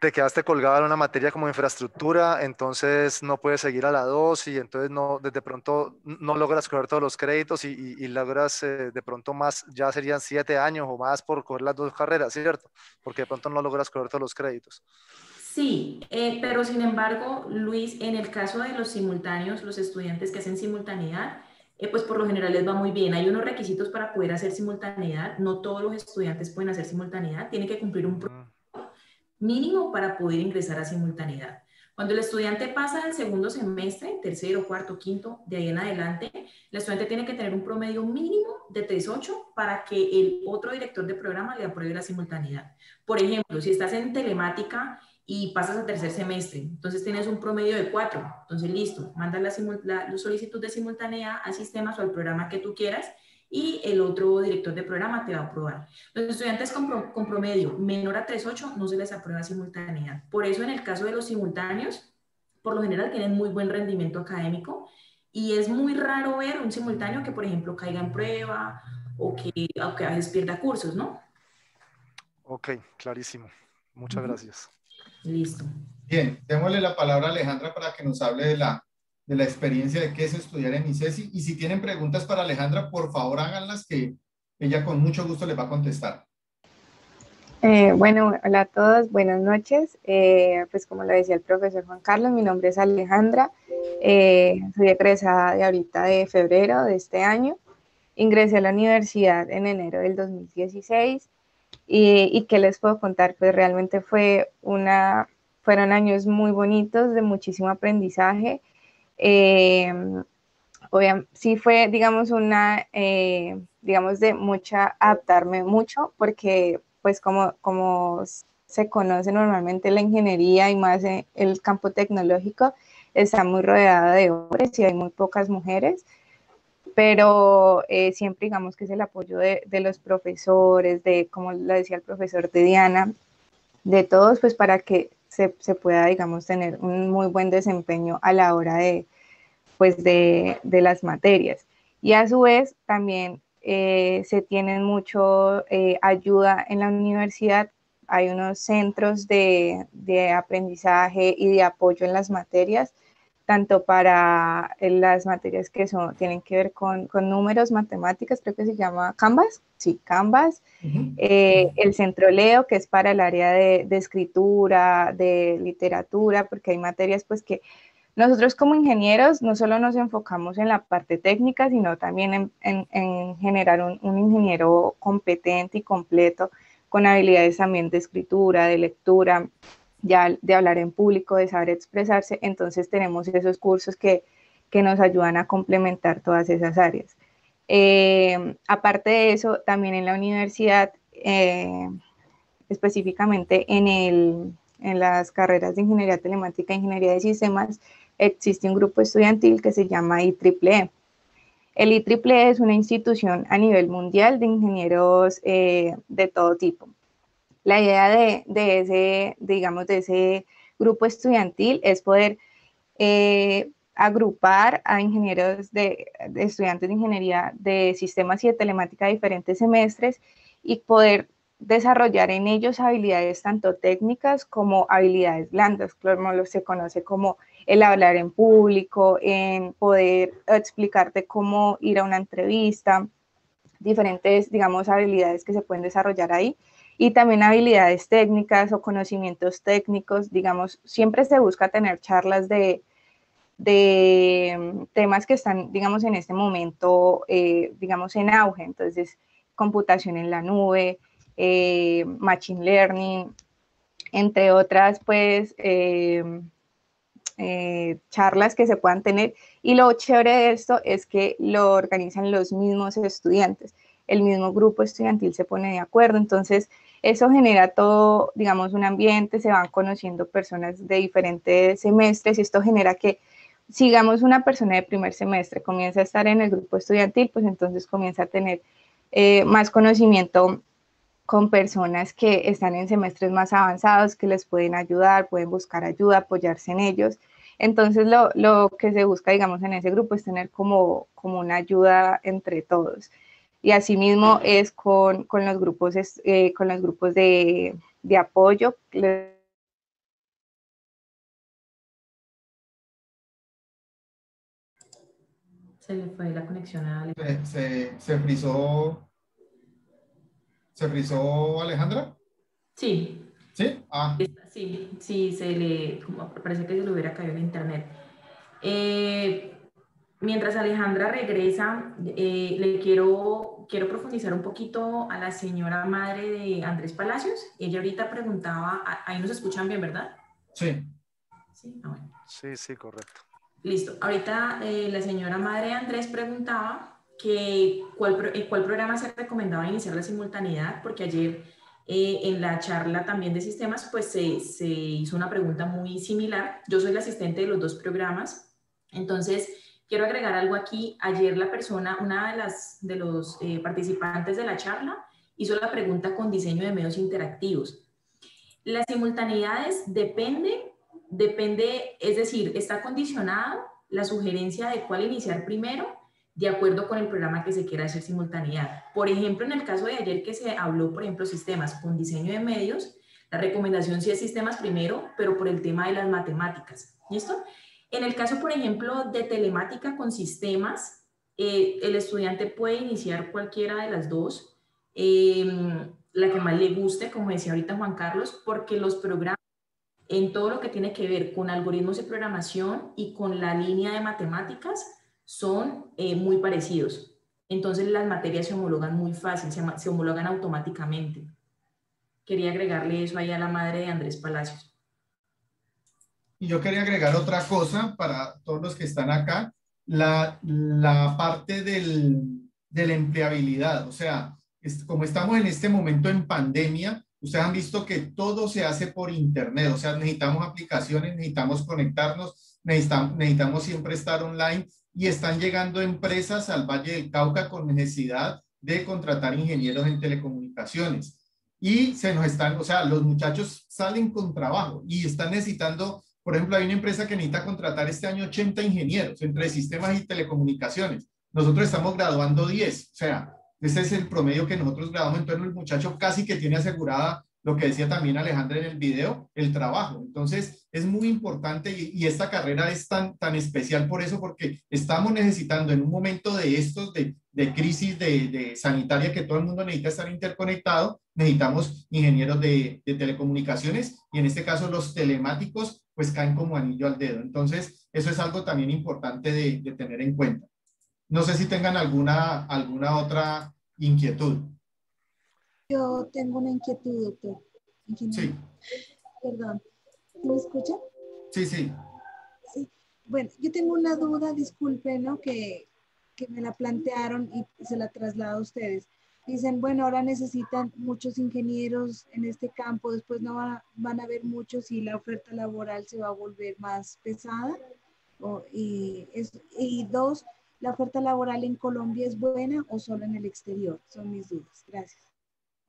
te quedaste colgado en una materia como infraestructura, entonces no puedes seguir a la 2 y entonces no, desde pronto no logras coger todos los créditos y, y, y logras eh, de pronto más, ya serían siete años o más por coger las dos carreras, ¿cierto? Porque de pronto no logras coger todos los créditos. Sí, eh, pero sin embargo, Luis, en el caso de los simultáneos, los estudiantes que hacen simultaneidad, eh, pues por lo general les va muy bien. Hay unos requisitos para poder hacer simultaneidad. No todos los estudiantes pueden hacer simultaneidad. Tienen que cumplir un mínimo para poder ingresar a simultaneidad. Cuando el estudiante pasa del segundo semestre, tercero, cuarto, quinto, de ahí en adelante, el estudiante tiene que tener un promedio mínimo de 3.8 para que el otro director de programa le apruebe la simultaneidad. Por ejemplo, si estás en telemática y pasas a tercer semestre. Entonces tienes un promedio de cuatro. Entonces, listo, mandas la, la, solicitud de simultánea al sistema o al programa que tú quieras y el otro director de programa te va a aprobar. Los estudiantes con, con promedio menor a 3.8 no se les aprueba simultánea. Por eso en el caso de los simultáneos, por lo general tienen muy buen rendimiento académico y es muy raro ver un simultáneo que, por ejemplo, caiga en prueba o que, o que a veces pierda cursos, ¿no? Ok, clarísimo. Muchas gracias. Listo. Bien, démosle la palabra a Alejandra para que nos hable de la, de la experiencia de qué es estudiar en ICESI. Y si tienen preguntas para Alejandra, por favor háganlas que ella con mucho gusto les va a contestar. Eh, bueno, hola a todos, buenas noches. Eh, pues como lo decía el profesor Juan Carlos, mi nombre es Alejandra. Eh, soy egresada de ahorita de febrero de este año. Ingresé a la universidad en enero del 2016 y, y qué les puedo contar, pues realmente fue una, fueron años muy bonitos, de muchísimo aprendizaje. Eh, sí fue, digamos, una, eh, digamos, de mucha, adaptarme mucho, porque pues como, como se conoce normalmente la ingeniería y más el campo tecnológico, está muy rodeada de hombres y hay muy pocas mujeres pero eh, siempre digamos que es el apoyo de, los profesores, de, como lo decía el profesor de Diana, de todos, pues para que se, se, pueda, digamos, tener un muy buen desempeño a la hora de, pues de, de las materias. Y a su vez también eh, se tienen mucho eh, ayuda en la universidad, hay unos centros de, de aprendizaje y de apoyo en las materias tanto para eh, las materias que son, tienen que ver con, con números, matemáticas, creo que se llama Canvas, sí, Canvas, uh -huh. eh, el Centro Leo, que es para el área de, de, escritura, de literatura, porque hay materias pues que nosotros como ingenieros no solo nos enfocamos en la parte técnica, sino también en, en, en generar un, un ingeniero competente y completo con habilidades también de escritura, de lectura, ya de hablar en público, de saber expresarse, entonces tenemos esos cursos que, que nos ayudan a complementar todas esas áreas. Eh, aparte de eso, también en la universidad, eh, específicamente en, el, en las carreras de Ingeniería Telemática e Ingeniería de Sistemas, existe un grupo estudiantil que se llama IEEE. El IEEE es una institución a nivel mundial de ingenieros eh, de todo tipo. La idea de, ese, digamos, de ese grupo estudiantil es poder eh, agrupar a ingenieros de, estudiantes de ingeniería de sistemas y de telemática de diferentes semestres y poder desarrollar en ellos habilidades tanto técnicas como habilidades blandas, como se conoce como el hablar en público, en poder explicarte cómo ir a una entrevista, diferentes, digamos, habilidades que se pueden desarrollar ahí. Y también habilidades técnicas o conocimientos técnicos, digamos, siempre se busca tener charlas de, de temas que están, digamos, en este momento, eh, digamos, en auge, entonces, computación en la nube, eh, machine learning, entre otras, pues, eh, charlas que se puedan tener. Y lo chévere de esto es que lo organizan los mismos estudiantes el mismo grupo estudiantil se pone de acuerdo. Entonces, eso genera todo, digamos, un ambiente, se van conociendo personas de diferentes semestres y esto genera que sigamos una persona de primer semestre, comienza a estar en el grupo estudiantil, pues entonces comienza a tener eh, más conocimiento con personas que están en semestres más avanzados, que les pueden ayudar, pueden buscar ayuda, apoyarse en ellos. Entonces, lo, lo que se busca, digamos, en ese grupo es tener como, como una ayuda entre todos y asimismo es con, con los grupos, eh, con los grupos de, de apoyo. Se le fue la conexión a Alejandra. Se, se, frizó. ¿Se frizó Alejandra? Sí. ¿Sí? Ah. Sí, sí, se le, parece que se le hubiera caído el internet. Eh, mientras Alejandra regresa, eh, le quiero, quiero profundizar un poquito a la señora madre de Andrés Palacios. Ella ahorita preguntaba, ahí nos escuchan bien, ¿verdad? Sí. Sí, ah, sí, sí, correcto. Listo. Ahorita eh, la señora madre de Andrés preguntaba que cuál, eh, cuál programa se recomendaba iniciar la simultaneidad, porque ayer en la charla también de sistemas, pues se, hizo una pregunta muy similar. Yo soy la asistente de los dos programas, entonces Quiero agregar algo aquí. Ayer la persona, una de las de los eh, participantes de la charla, hizo la pregunta con diseño de medios interactivos. Las simultaneidades depende, depende, es decir, está condicionado la sugerencia de cuál iniciar primero de acuerdo con el programa que se quiera hacer simultaneidad. Por ejemplo, en el caso de ayer que se habló, por ejemplo, sistemas con diseño de medios, la recomendación sí es sistemas primero, pero por el tema de las matemáticas. ¿Listo? En el caso, por ejemplo, de telemática con sistemas, eh, el estudiante puede iniciar cualquiera de las dos, em, la que más le guste, como decía ahorita Juan Carlos, porque los programas en todo lo que tiene que ver con algoritmos de programación y con la línea de matemáticas son eh, muy parecidos. Entonces las materias se homologan muy fácil, se, se homologan automáticamente. Quería agregarle eso ahí a la madre de Andrés Palacios. Y yo quería agregar otra cosa para todos los que están acá, la, la parte del, de la empleabilidad. O sea, como estamos en este momento en pandemia, ustedes han visto que todo se hace por Internet. O sea, necesitamos aplicaciones, necesitamos conectarnos, necesitamos, necesitamos siempre estar online y están llegando empresas al Valle del Cauca con necesidad de contratar ingenieros en telecomunicaciones. Y se nos están, o sea, los muchachos salen con trabajo y están necesitando por ejemplo, hay una empresa que necesita contratar este año 80 ingenieros entre sistemas y telecomunicaciones. Nosotros estamos graduando 10, o sea, ese es el promedio que nosotros graduamos. Entonces, el muchacho casi que tiene asegurada lo que decía también Alejandra en el video, el trabajo. Entonces, es muy importante y, esta carrera es tan, tan especial por eso, porque estamos necesitando en un momento de estos, de, de crisis de, de, sanitaria, que todo el mundo necesita estar interconectado, necesitamos ingenieros de, de telecomunicaciones y en este caso los telemáticos pues caen como anillo al dedo. Entonces, eso es algo también importante de, tener en cuenta. No sé si tengan alguna, alguna otra inquietud. Yo tengo una inquietud, doctor. Sí. Perdón. ¿Me escucha? Sí, sí. Sí. Bueno, yo tengo una duda, disculpe, ¿no? Que, que me la plantearon y se la traslado a ustedes dicen, bueno, ahora necesitan muchos ingenieros en este campo, después no van a, haber muchos y la oferta laboral se va a volver más pesada. y, es, y dos, ¿La oferta laboral en Colombia es buena o solo en el exterior? Son mis dudas. Gracias.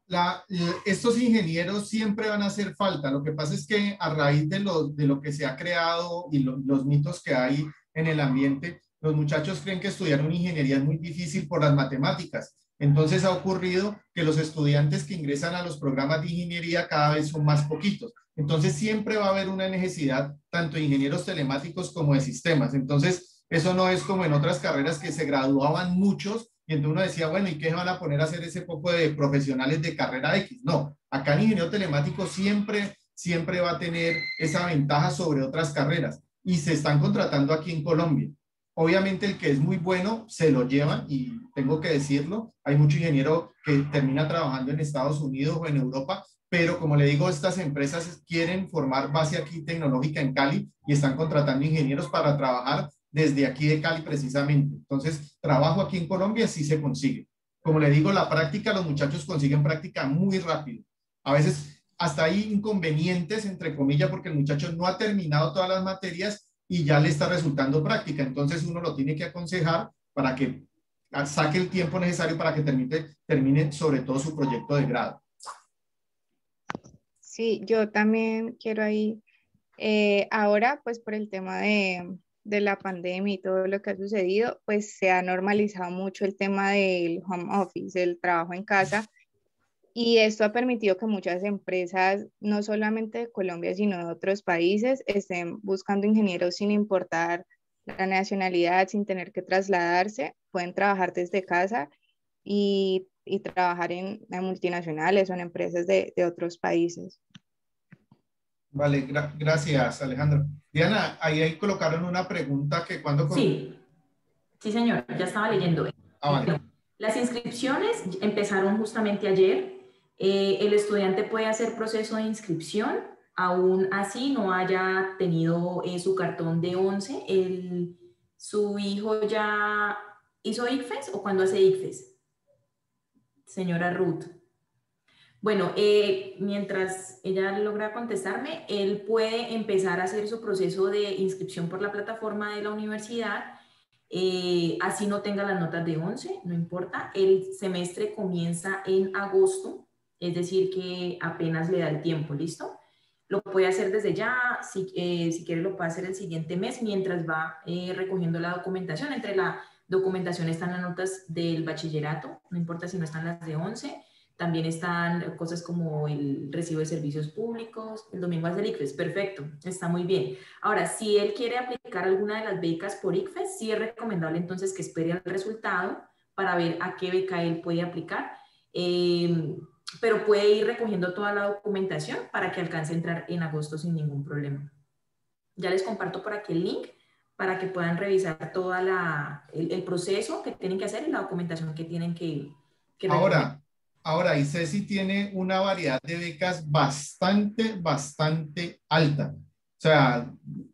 La, estos ingenieros siempre van a hacer falta. Lo que pasa es que a raíz de lo, de lo que se ha creado y los mitos que hay en el ambiente, los muchachos creen que estudiar una ingeniería es muy difícil por las matemáticas. Entonces ha ocurrido que los estudiantes que ingresan a los programas de ingeniería cada vez son más poquitos. Entonces siempre va a haber una necesidad tanto de ingenieros telemáticos como de sistemas. Entonces eso no es como en otras carreras que se graduaban muchos y entonces uno decía, bueno, ¿y qué van a poner a hacer ese poco de profesionales de carrera X? No, acá en ingeniero telemático siempre, siempre va a tener esa ventaja sobre otras carreras y se están contratando aquí en Colombia. Obviamente el que es muy bueno se lo llevan y tengo que decirlo, hay mucho ingeniero que termina trabajando en Estados Unidos o en Europa, pero como le digo, estas empresas quieren formar base aquí tecnológica en Cali y están contratando ingenieros para trabajar desde aquí de Cali precisamente. Entonces, trabajo aquí en Colombia sí se consigue. Como le digo, la práctica, los muchachos consiguen práctica muy rápido. A veces hasta hay inconvenientes, entre comillas, porque el muchacho no ha terminado todas las materias y ya le está resultando práctica. Entonces uno lo tiene que aconsejar para que saque el tiempo necesario para que termine, termine sobre todo su proyecto de grado. Sí, yo también quiero ahí, eh, ahora pues por el tema de, de la pandemia y todo lo que ha sucedido, pues se ha normalizado mucho el tema del home office, el trabajo en casa. Y esto ha permitido que muchas empresas, no solamente de Colombia, sino de otros países, estén buscando ingenieros sin importar la nacionalidad, sin tener que trasladarse, pueden trabajar desde casa y, y trabajar en, multinacionales o en empresas de, de otros países. Vale, gracias Alejandro. Diana, ahí, ahí colocaron una pregunta que cuando... Sí, sí señor, ya estaba leyendo. Ah, vale. Las inscripciones empezaron justamente ayer. Eh, el estudiante puede hacer proceso de inscripción, aún así no haya tenido eh, su cartón de 11. El, ¿Su hijo ya hizo ICFES o cuándo hace ICFES? Señora Ruth. Bueno, eh, mientras ella logra contestarme, él puede empezar a hacer su proceso de inscripción por la plataforma de la universidad eh, así no tenga las notas de 11, no importa. El semestre comienza en agosto, es decir, que apenas le da el tiempo, ¿listo? Lo puede hacer desde ya, si, eh, si quiere lo puede hacer el siguiente mes mientras va eh, recogiendo la documentación. Entre la documentación están las notas del bachillerato, no importa si no están las de 11 también están cosas como el recibo de servicios públicos, el domingo hace el ICFES, perfecto, está muy bien. Ahora, si él quiere aplicar alguna de las becas por ICFES, sí es recomendable entonces que espere el resultado para ver a qué beca él puede aplicar, eh, pero puede ir recogiendo toda la documentación para que alcance a entrar en agosto sin ningún problema. Ya les comparto por aquí el link para que puedan revisar todo el, proceso que tienen que hacer y la documentación que tienen que, que Ahora, Ahora, ICESI tiene una variedad de becas bastante, bastante alta. O sea,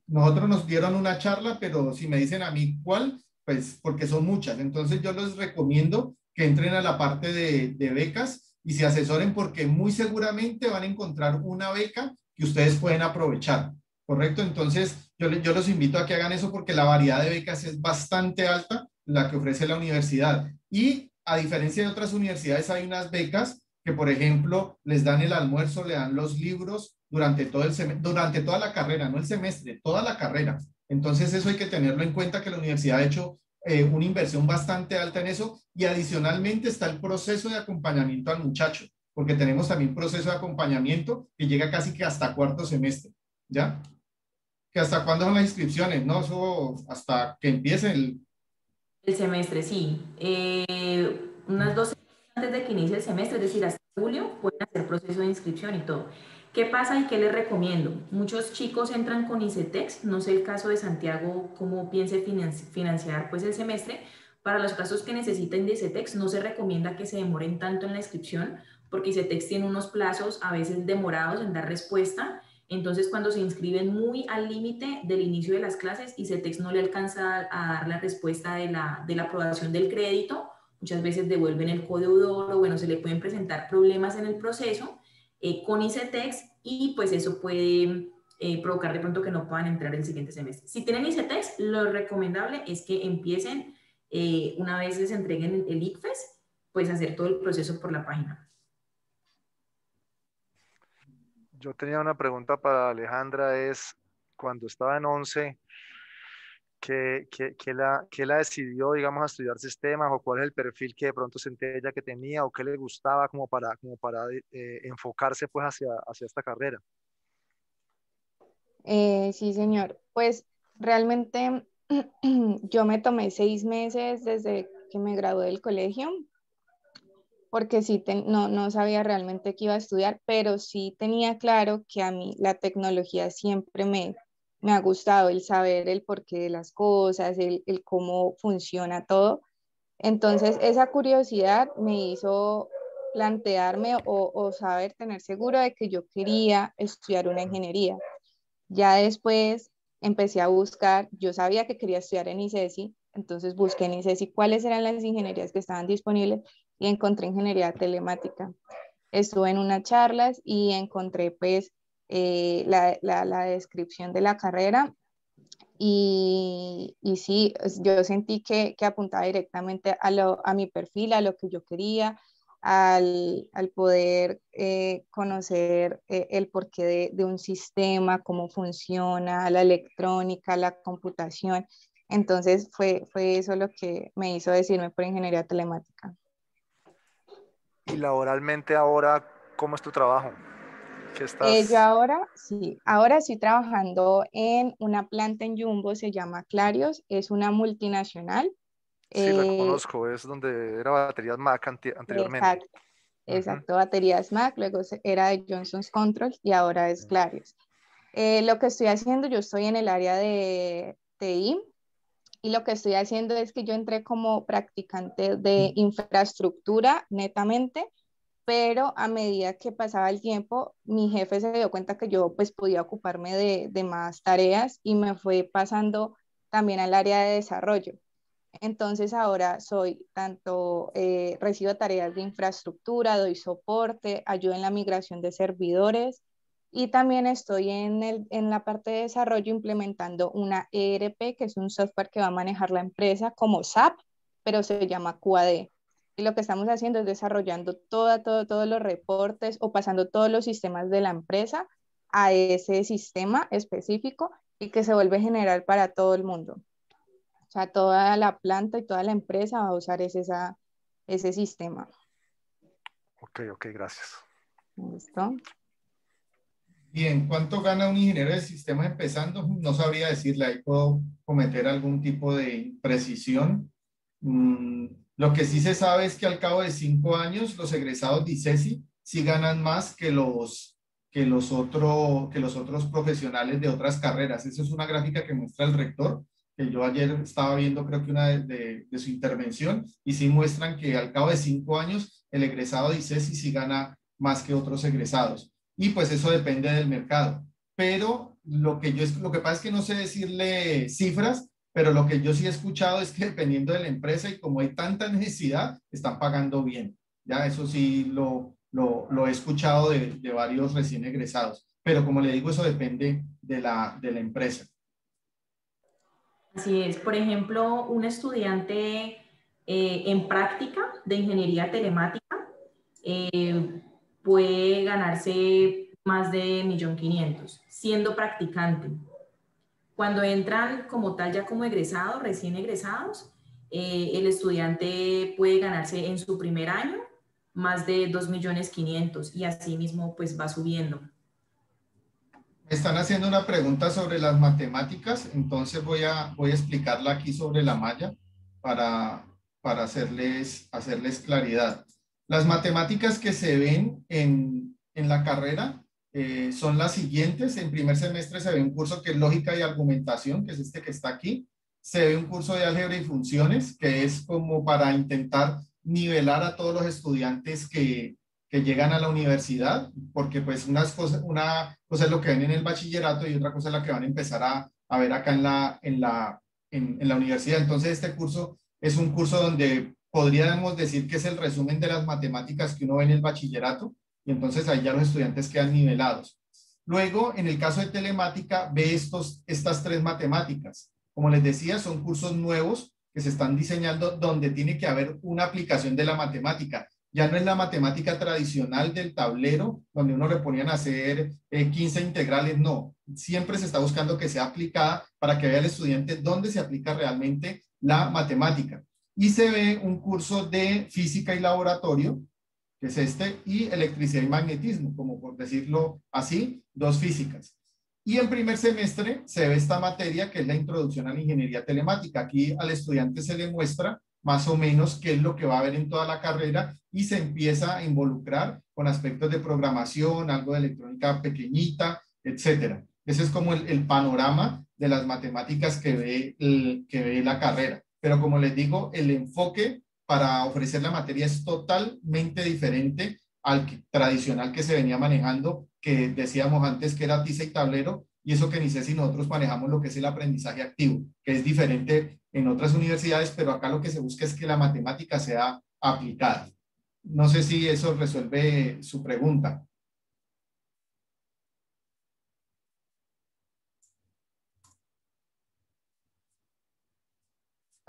nosotros nos dieron una charla, pero si me dicen a mí cuál, pues porque son muchas. Entonces yo les recomiendo que entren a la parte de, becas y se asesoren porque muy seguramente van a encontrar una beca que ustedes pueden aprovechar. ¿Correcto? Entonces yo, yo los invito a que hagan eso porque la variedad de becas es bastante alta la que ofrece la universidad. Y a diferencia de otras universidades, hay unas becas que, por ejemplo, les dan el almuerzo, le dan los libros durante, todo el durante toda la carrera, no el semestre, toda la carrera. Entonces, eso hay que tenerlo en cuenta que la universidad ha hecho eh, una inversión bastante alta en eso y adicionalmente está el proceso de acompañamiento al muchacho, porque tenemos también proceso de acompañamiento que llega casi que hasta cuarto semestre, ¿ya? ¿Que hasta cuándo son las inscripciones? No, eso hasta que empiece el, el semestre, sí. Eh, unas dos semanas antes de que inicie el semestre, es decir, hasta julio, pueden hacer proceso de inscripción y todo. ¿Qué pasa y qué les recomiendo? Muchos chicos entran con ICETEX, no sé el caso de Santiago, cómo piense financiar pues el semestre. Para los casos que necesiten de ICETEX, no se recomienda que se demoren tanto en la inscripción, porque ICETEX tiene unos plazos a veces demorados en dar respuesta entonces, cuando se inscriben muy al límite del inicio de las clases y CETEX no le alcanza a dar la respuesta de la, de la aprobación del crédito, muchas veces devuelven el código o bueno, se le pueden presentar problemas en el proceso eh, con ICETEX y pues eso puede eh, provocar de pronto que no puedan entrar el siguiente semestre. Si tienen ICETEX, lo recomendable es que empiecen eh, una vez les entreguen el ICFES, pues hacer todo el proceso por la página. Yo tenía una pregunta para Alejandra, es cuando estaba en 11, ¿qué, qué, la, qué la decidió, digamos, a estudiar sistemas o cuál es el perfil que de pronto sentía ella que tenía o qué le gustaba como para, como para eh, enfocarse pues hacia, hacia esta carrera? Eh, sí, señor. Pues realmente yo me tomé seis meses desde que me gradué del colegio, porque sí, no, no sabía realmente qué iba a estudiar, pero sí tenía claro que a mí la tecnología siempre me, me ha gustado, el saber el porqué de las cosas, el, el cómo funciona todo. Entonces, esa curiosidad me hizo plantearme o, o, saber, tener seguro de que yo quería estudiar una ingeniería. Ya después empecé a buscar, yo sabía que quería estudiar en ICESI, entonces busqué en ICESI cuáles eran las ingenierías que estaban disponibles y encontré ingeniería telemática. Estuve en unas charlas y encontré pues eh, la, la, descripción de la carrera y, y, sí, yo sentí que, que apuntaba directamente a, lo, a mi perfil, a lo que yo quería, al, al poder eh, conocer eh, el porqué de, un sistema, cómo funciona, la electrónica, la computación. Entonces fue, fue eso lo que me hizo decirme por ingeniería telemática. ¿Y laboralmente ahora cómo es tu trabajo? ¿Qué eh, yo ahora, sí, ahora estoy trabajando en una planta en Jumbo, se llama Clarios, es una multinacional Sí, la eh, conozco, es donde era baterías Mac anteriormente. Exacto, exacto, baterías Mac, luego era de Johnson's Control y ahora es Clarios. Eh, lo que estoy haciendo, yo estoy en el área de TI y lo que estoy haciendo es que yo entré como practicante de infraestructura netamente, pero a medida que pasaba el tiempo, mi jefe se dio cuenta que yo pues podía ocuparme de, de más tareas y me fue pasando también al área de desarrollo. Entonces ahora soy tanto, eh, recibo tareas de infraestructura, doy soporte, ayudo en la migración de servidores y también estoy en, el, en la parte de desarrollo implementando una ERP, que es un software que va a manejar la empresa como SAP, pero se llama QAD. Y lo que estamos haciendo es desarrollando todo, todo, todos los reportes o pasando todos los sistemas de la empresa a ese sistema específico y que se vuelve general para todo el mundo. O sea, toda la planta y toda la empresa va a usar ese, esa, ese sistema. Ok, ok, gracias. ¿Listo? Bien, ¿cuánto gana un ingeniero de sistemas empezando? No sabría decirle, ahí puedo cometer algún tipo de precisión. Mm, lo que sí se sabe es que al cabo de cinco años los egresados de ICESI sí ganan más que los, que los, otro, que los otros profesionales de otras carreras. Esa es una gráfica que muestra el rector que yo ayer estaba viendo creo que una de, de, su intervención y sí muestran que al cabo de cinco años el egresado de ICESI sí gana más que otros egresados. Y pues eso depende del mercado. Pero lo que, yo, lo que pasa es que no sé decirle cifras, pero lo que yo sí he escuchado es que dependiendo de la empresa y como hay tanta necesidad, están pagando bien. Ya eso sí lo, lo, he escuchado de, de, varios recién egresados. Pero como le digo, eso depende de la, de la empresa. Así es. Por ejemplo, un estudiante eh, en práctica de ingeniería telemática eh, puede ganarse más de 1.500.000 siendo practicante. Cuando entran como tal ya como egresados, recién egresados, eh, el estudiante puede ganarse en su primer año más de 2.500.000 y así mismo pues va subiendo están haciendo una pregunta sobre las matemáticas, entonces voy a, voy a explicarla aquí sobre la malla para, para hacerles, hacerles claridad. Las matemáticas que se ven en, en la carrera eh, son las siguientes. En primer semestre se ve un curso que es lógica y argumentación, que es este que está aquí. Se ve un curso de álgebra y funciones, que es como para intentar nivelar a todos los estudiantes que, que llegan a la universidad, porque pues unas cosas, una cosa es lo que ven en el bachillerato y otra cosa es la que van a empezar a, a ver acá en la, en, la, en, en, la universidad. Entonces este curso es un curso donde podríamos decir que es el resumen de las matemáticas que uno ve en el bachillerato y entonces ahí ya los estudiantes quedan nivelados. Luego, en el caso de telemática, ve estos, estas tres matemáticas. Como les decía, son cursos nuevos que se están diseñando donde tiene que haber una aplicación de la matemática. Ya no es la matemática tradicional del tablero, donde uno le ponían a hacer 15 eh, integrales, no. Siempre se está buscando que sea aplicada para que vea el estudiante dónde se aplica realmente la matemática. Y se ve un curso de física y laboratorio, que es este, y electricidad y magnetismo, como por decirlo así, dos físicas. Y en primer semestre se ve esta materia que es la introducción a la ingeniería telemática. Aquí al estudiante se le muestra más o menos qué es lo que va a ver en toda la carrera y se empieza a involucrar con aspectos de programación, algo de electrónica pequeñita, etcétera. Ese es como el, panorama de las matemáticas que ve, que ve la carrera. Pero como les digo, el enfoque para ofrecer la materia es totalmente diferente al tradicional que se venía manejando, que decíamos antes que era tiza y tablero, y eso que ni sé si nosotros manejamos lo que es el aprendizaje activo, que es diferente en otras universidades, pero acá lo que se busca es que la matemática sea aplicada. No sé si eso resuelve su pregunta.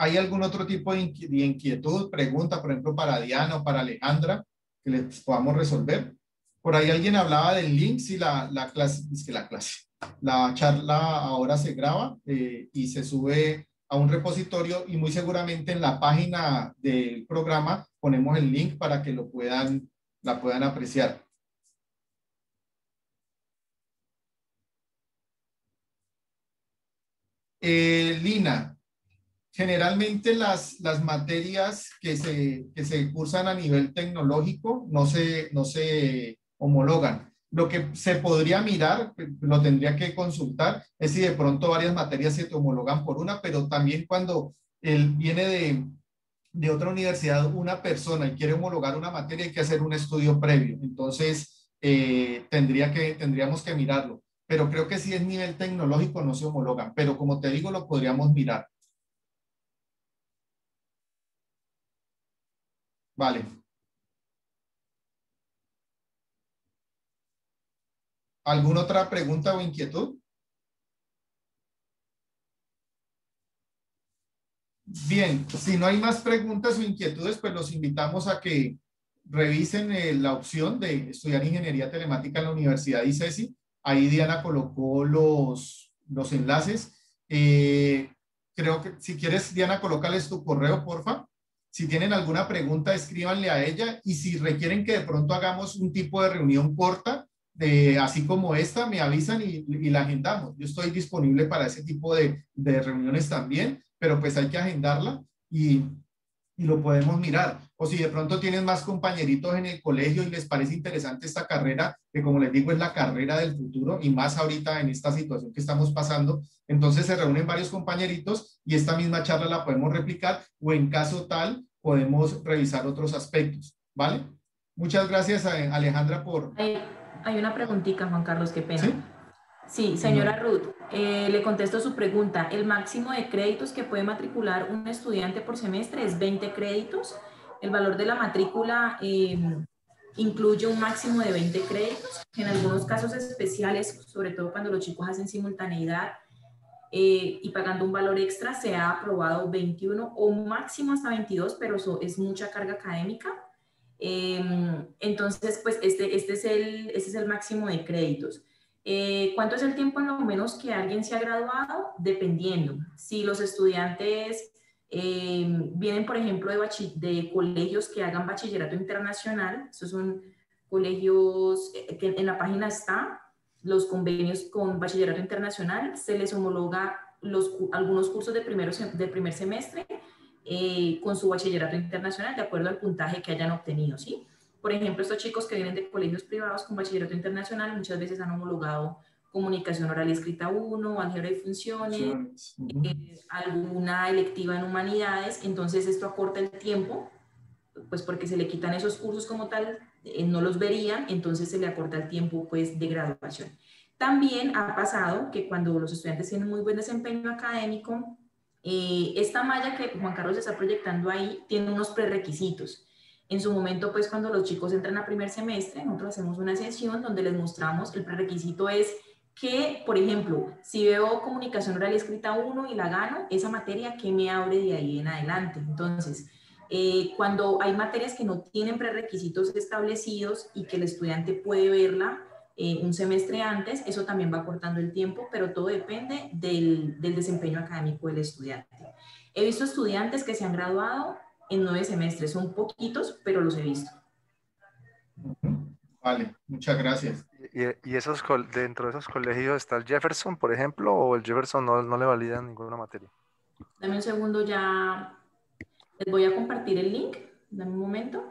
¿Hay algún otro tipo de inquietud, pregunta, por ejemplo, para Diana o para Alejandra, que les podamos resolver? Por ahí alguien hablaba del link, si la, la clase, es que la clase, la charla ahora se graba eh, y se sube a un repositorio y muy seguramente en la página del programa ponemos el link para que lo puedan, la puedan apreciar. Eh, Lina, generalmente las, las materias que se, que se cursan a nivel tecnológico no se, no se homologan. Lo que se podría mirar, lo tendría que consultar, es si de pronto varias materias se te homologan por una, pero también cuando él viene de, de otra universidad una persona y quiere homologar una materia, hay que hacer un estudio previo. Entonces, eh, tendría que, tendríamos que mirarlo. Pero creo que si es nivel tecnológico no se homologan. Pero como te digo, lo podríamos mirar. Vale. ¿Alguna otra pregunta o inquietud? Bien, si no hay más preguntas o inquietudes, pues los invitamos a que revisen eh, la opción de estudiar ingeniería telemática en la Universidad ICESI. Ahí Diana colocó los, los enlaces. Eh, creo que si quieres, Diana, colócales tu correo, porfa. Si tienen alguna pregunta, escríbanle a ella y si requieren que de pronto hagamos un tipo de reunión corta, así como esta, me avisan y, la agendamos. Yo estoy disponible para ese tipo de, reuniones también, pero pues hay que agendarla y lo podemos mirar. O si de pronto tienen más compañeritos en el colegio y les parece interesante esta carrera, que como les digo es la carrera del futuro y más ahorita en esta situación que estamos pasando, entonces se reúnen varios compañeritos y esta misma charla la podemos replicar o en caso tal podemos revisar otros aspectos, ¿vale? Muchas gracias Alejandra por... Hay, una preguntita, Juan Carlos, qué pena. Sí, señora Ruth, eh, le contesto su pregunta. El máximo de créditos que puede matricular un estudiante por semestre es 20 créditos. El valor de la matrícula em, incluye un máximo de 20 créditos. En algunos casos especiales, sobre todo cuando los chicos hacen simultaneidad, eh, y pagando un valor extra se ha aprobado 21 o máximo hasta 22, pero eso es mucha carga académica. Em, entonces, pues este, este, es el, este es el máximo de créditos. Eh, ¿Cuánto es el tiempo en lo menos que alguien se ha graduado? Dependiendo. Si los estudiantes em, vienen, por ejemplo, de, de colegios que hagan bachillerato internacional, esos son colegios eh, que en la página está, los convenios con bachillerato internacional, se les homologa los, algunos cursos de, primero, de primer semestre eh, con su bachillerato internacional de acuerdo al puntaje que hayan obtenido, ¿sí? Por ejemplo, estos chicos que vienen de colegios privados con bachillerato internacional muchas veces han homologado comunicación oral y escrita 1, álgebra y funciones, eh, alguna electiva en humanidades, entonces esto acorta el tiempo, pues porque se le quitan esos cursos como tal eh, no los verían, entonces se le acorta el tiempo pues, de graduación. También ha pasado que cuando los estudiantes tienen muy buen desempeño académico, eh, esta malla que Juan Carlos está proyectando ahí tiene unos prerequisitos. En su momento, pues cuando los chicos entran a primer semestre, nosotros hacemos una sesión donde les mostramos, el prerequisito es que, por ejemplo, si veo comunicación oral y escrita 1 y la gano, esa materia, ¿qué me abre de ahí en adelante? Entonces, eh, cuando hay materias que no tienen prerequisitos establecidos y que el estudiante puede verla eh, un semestre antes, eso también va cortando el tiempo, pero todo depende del, del desempeño académico del estudiante. He visto estudiantes que se han graduado en nueve semestres, son poquitos, pero los he visto. Vale, muchas gracias. ¿Y, esos dentro de esos colegios está el Jefferson, por ejemplo, o el Jefferson no, no le valida ninguna materia? Dame un segundo, ya les voy a compartir el link. Dame un momento.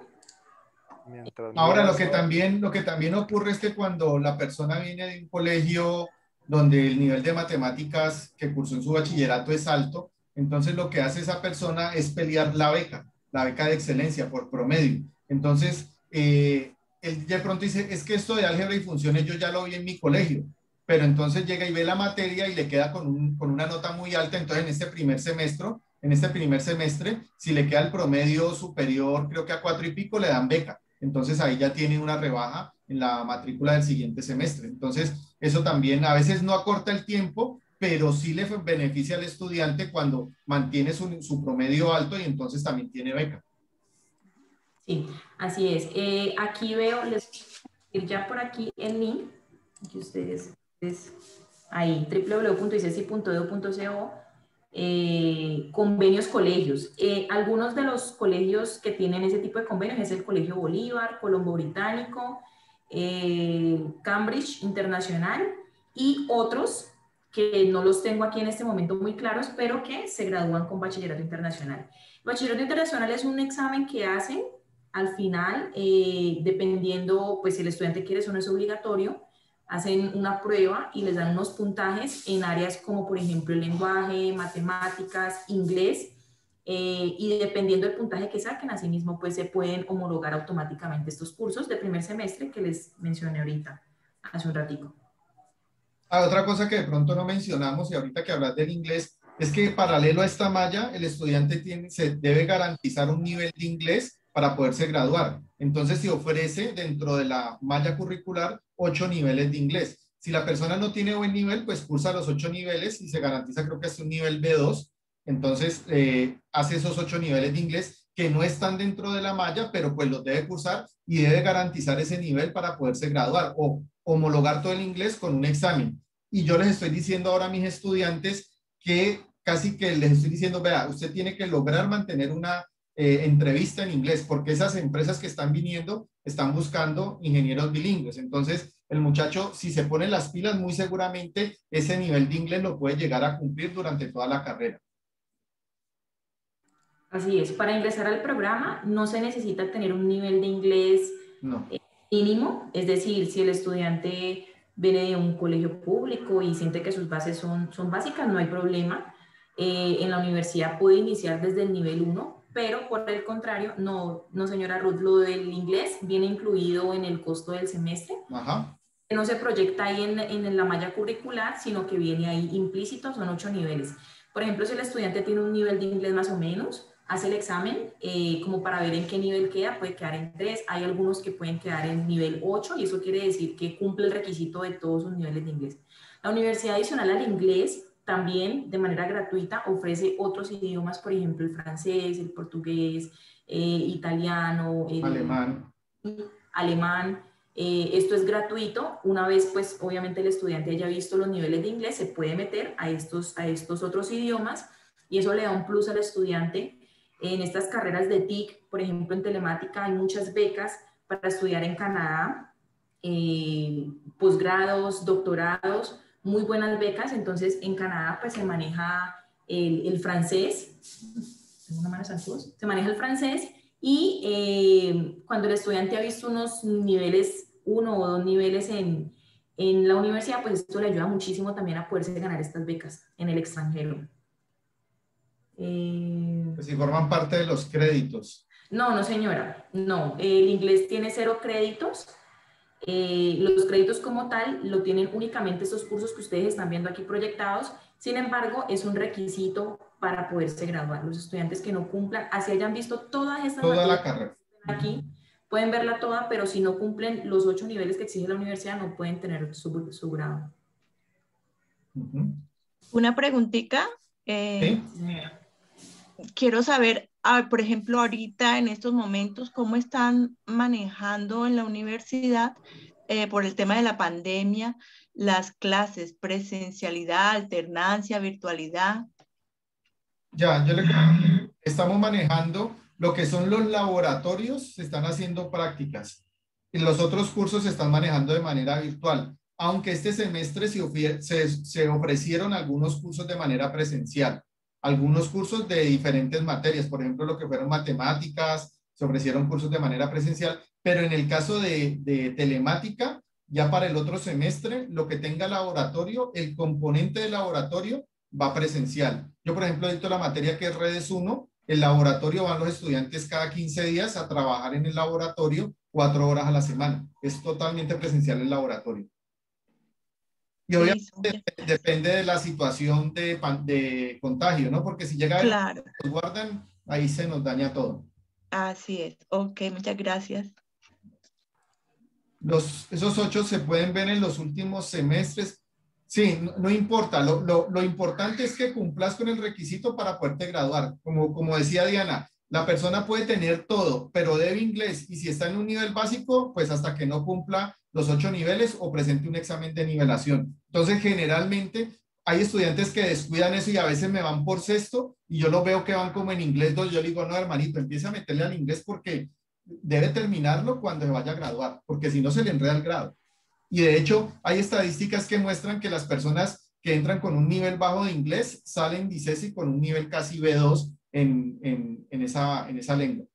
Ahora, lo que, también, lo que también ocurre es que cuando la persona viene de un colegio donde el nivel de matemáticas que cursó en su bachillerato es alto, entonces lo que hace esa persona es pelear la beca, la beca de excelencia por promedio. Entonces, eh, él de pronto dice, es que esto de álgebra y funciones yo ya lo vi en mi colegio, pero entonces llega y ve la materia y le queda con, con una nota muy alta, entonces en este primer semestre, en este primer semestre, si le queda el promedio superior, creo que a cuatro y pico, le dan beca. Entonces ahí ya tiene una rebaja en la matrícula del siguiente semestre. Entonces, eso también a veces no acorta el tiempo, pero sí le beneficia al estudiante cuando mantiene su, su promedio alto y entonces también tiene beca. Sí, así es. Eh, aquí veo, les ir ya por aquí el link, que ustedes, es ahí, www.icesi.edu.co, eh, convenios colegios. Eh, algunos de los colegios que tienen ese tipo de convenios es el Colegio Bolívar, Colombo Británico, Cambridge Internacional y otros que no los tengo aquí en este momento muy claros, pero que se gradúan con bachillerato internacional. bachillerato internacional es un examen que hacen al final, eh, dependiendo, pues si el estudiante quiere, eso no es obligatorio, hacen una prueba y les dan unos puntajes en áreas como, por ejemplo, el lenguaje, matemáticas, inglés, eh, y dependiendo del puntaje que saquen, asimismo, pues se pueden homologar automáticamente estos cursos de primer semestre que les mencioné ahorita, hace un ratico. Ah, otra cosa que de pronto no mencionamos y ahorita que hablas del inglés, es que paralelo a esta malla, el estudiante tiene, se debe garantizar un nivel de inglés para poderse graduar. Entonces se ofrece dentro de la malla curricular ocho niveles de inglés. Si la persona no tiene buen nivel, pues cursa los ocho niveles y se garantiza creo que es un nivel B2. Entonces eh, hace esos ocho niveles de inglés que no están dentro de la malla, pero pues los debe cursar y debe garantizar ese nivel para poderse graduar o homologar todo el inglés con un examen. Y yo les estoy diciendo ahora a mis estudiantes que casi que les estoy diciendo, vea, usted tiene que lograr mantener una eh, entrevista en inglés, porque esas empresas que están viniendo están buscando ingenieros bilingües. Entonces, el muchacho, si se pone las pilas, muy seguramente ese nivel de inglés lo puede llegar a cumplir durante toda la carrera. Así es, para ingresar al programa no se necesita tener un nivel de inglés eh, mínimo, es decir, si el estudiante viene de un colegio público y siente que sus bases son, son básicas, no hay problema. Eh, en la universidad puede iniciar desde el nivel 1, pero por el contrario, no, no señora Ruth, lo del inglés viene incluido en el costo del semestre. Ajá. No se proyecta ahí en, en, la malla curricular, sino que viene ahí implícito, son ocho niveles. Por ejemplo, si el estudiante tiene un nivel de inglés más o menos, hace el examen eh, como para ver en qué nivel queda, puede quedar en tres, hay algunos que pueden quedar en nivel 8 y eso quiere decir que cumple el requisito de todos sus niveles de inglés. La universidad adicional al inglés también de manera gratuita ofrece otros idiomas, por ejemplo, el francés, el portugués, eh, italiano, el alemán. alemán. Eh, esto es gratuito. Una vez, pues, obviamente el estudiante haya visto los niveles de inglés, se puede meter a estos, a estos otros idiomas y eso le da un plus al estudiante. En estas carreras de TIC, por ejemplo, en telemática, hay muchas becas para estudiar en Canadá, eh, posgrados, doctorados muy buenas becas, entonces en Canadá pues se maneja el, el francés, se maneja el francés y eh, cuando el estudiante ha visto unos niveles, uno o dos niveles en, en la universidad, pues esto le ayuda muchísimo también a poderse ganar estas becas en el extranjero. Eh, pues si forman parte de los créditos. No, no señora, no. El inglés tiene cero créditos eh, los créditos como tal lo tienen únicamente estos cursos que ustedes están viendo aquí proyectados. Sin embargo, es un requisito para poderse graduar. Los estudiantes que no cumplan, así hayan visto todas estas toda la carrera aquí, pueden verla toda, pero si no cumplen los ocho niveles que exige la universidad, no pueden tener su, su grado. Una preguntita. Eh, quiero saber, ah, por ejemplo, ahorita en estos momentos, ¿cómo están manejando en la universidad eh, por el tema de la pandemia las clases, presencialidad, alternancia, virtualidad? Ya, yo le estamos manejando lo que son los laboratorios, se están haciendo prácticas. Y los otros cursos se están manejando de manera virtual, aunque este semestre se, se, ofrecieron algunos cursos de manera presencial, algunos cursos de diferentes materias, por ejemplo, lo que fueron matemáticas, se ofrecieron cursos de manera presencial, pero en el caso de, de telemática, ya para el otro semestre, lo que tenga laboratorio, el componente de laboratorio va presencial. Yo, por ejemplo, edito la materia que es redes 1, el laboratorio van los estudiantes cada 15 días a trabajar en el laboratorio cuatro horas a la semana. Es totalmente presencial el laboratorio. Y obviamente depende de la situación de, de, contagio, ¿no? Porque si llega claro. nos guardan, ahí se nos daña todo. Así es. Ok, muchas gracias. Los, esos ocho se pueden ver en los últimos semestres. Sí, no, importa. Lo, lo, lo, importante es que cumplas con el requisito para poderte graduar. Como, como decía Diana, la persona puede tener todo, pero debe inglés y si está en un nivel básico, pues hasta que no cumpla los ocho niveles o presente un examen de nivelación. Entonces, generalmente hay estudiantes que descuidan eso y a veces me van por sexto y yo lo veo que van como en inglés dos. Yo le digo, no, hermanito, empieza a meterle al inglés porque debe terminarlo cuando vaya a graduar, porque si no se le enreda el grado. Y de hecho, hay estadísticas que muestran que las personas que entran con un nivel bajo de inglés salen, dice, con un nivel casi B2 en, en, en, esa, en esa lengua.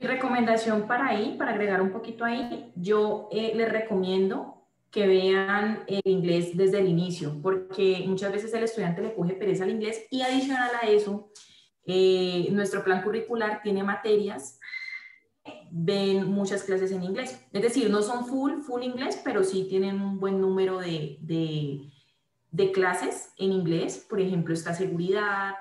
Mi recomendación para ahí, para agregar un poquito ahí, yo eh, les recomiendo que vean el inglés desde el inicio, porque muchas veces el estudiante le coge pereza al inglés y adicional a eso, eh, nuestro plan curricular tiene materias, ven muchas clases en inglés. Es decir, no son full, full inglés, pero sí tienen un buen número de, de, de clases en inglés. Por ejemplo, está seguridad,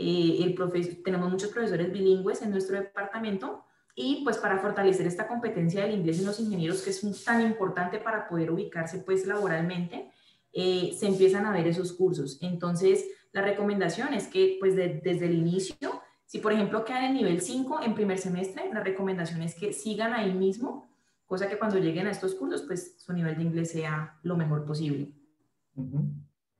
eh, el tenemos muchos profesores bilingües en nuestro departamento y pues para fortalecer esta competencia del inglés en los ingenieros, que es tan importante para poder ubicarse pues laboralmente, eh, se empiezan a ver esos cursos. Entonces, la recomendación es que pues desde el inicio, si por ejemplo quedan en nivel 5 en primer semestre, la recomendación es que sigan ahí mismo, cosa que cuando lleguen a estos cursos, pues su nivel de inglés sea lo mejor posible.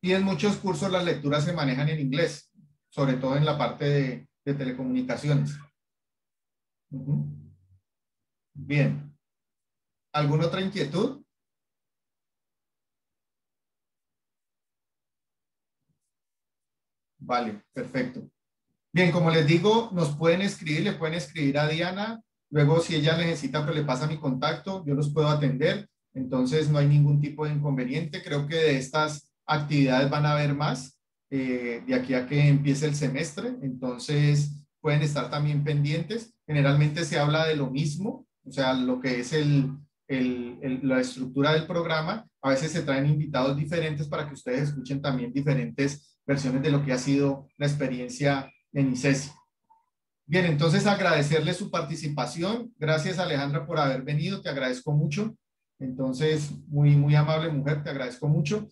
Y en muchos cursos las lecturas se manejan en inglés sobre todo en la parte de, telecomunicaciones. Bien. ¿Alguna otra inquietud? Vale, perfecto. Bien, como les digo, nos pueden escribir, le pueden escribir a Diana. Luego, si ella necesita, pues le pasa mi contacto, yo los puedo atender. Entonces, no hay ningún tipo de inconveniente. Creo que de estas actividades van a haber más. Eh, de aquí a que empiece el semestre, entonces pueden estar también pendientes. Generalmente se habla de lo mismo, o sea, lo que es el, el, la estructura del programa. A veces se traen invitados diferentes para que ustedes escuchen también diferentes versiones de lo que ha sido la experiencia en ICESI. Bien, entonces agradecerle su participación. Gracias Alejandra por haber venido, te agradezco mucho. Entonces, muy, muy amable mujer, te agradezco mucho.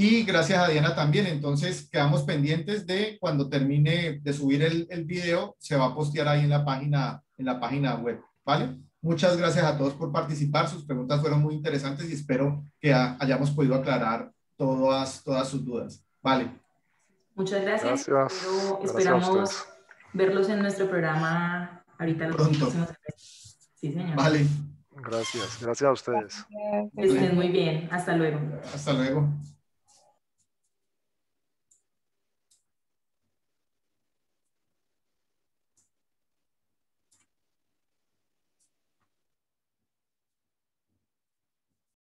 Y gracias a Diana también. Entonces, quedamos pendientes de cuando termine de subir el, el, video, se va a postear ahí en la página, en la página web. ¿Vale? Muchas gracias a todos por participar. Sus preguntas fueron muy interesantes y espero que hayamos podido aclarar todas, todas sus dudas. Vale. Muchas gracias. esperamos verlos en nuestro programa ahorita. Pronto. Sí, señor. Vale. Gracias. Gracias a ustedes. Estén muy bien. Hasta luego. Hasta luego.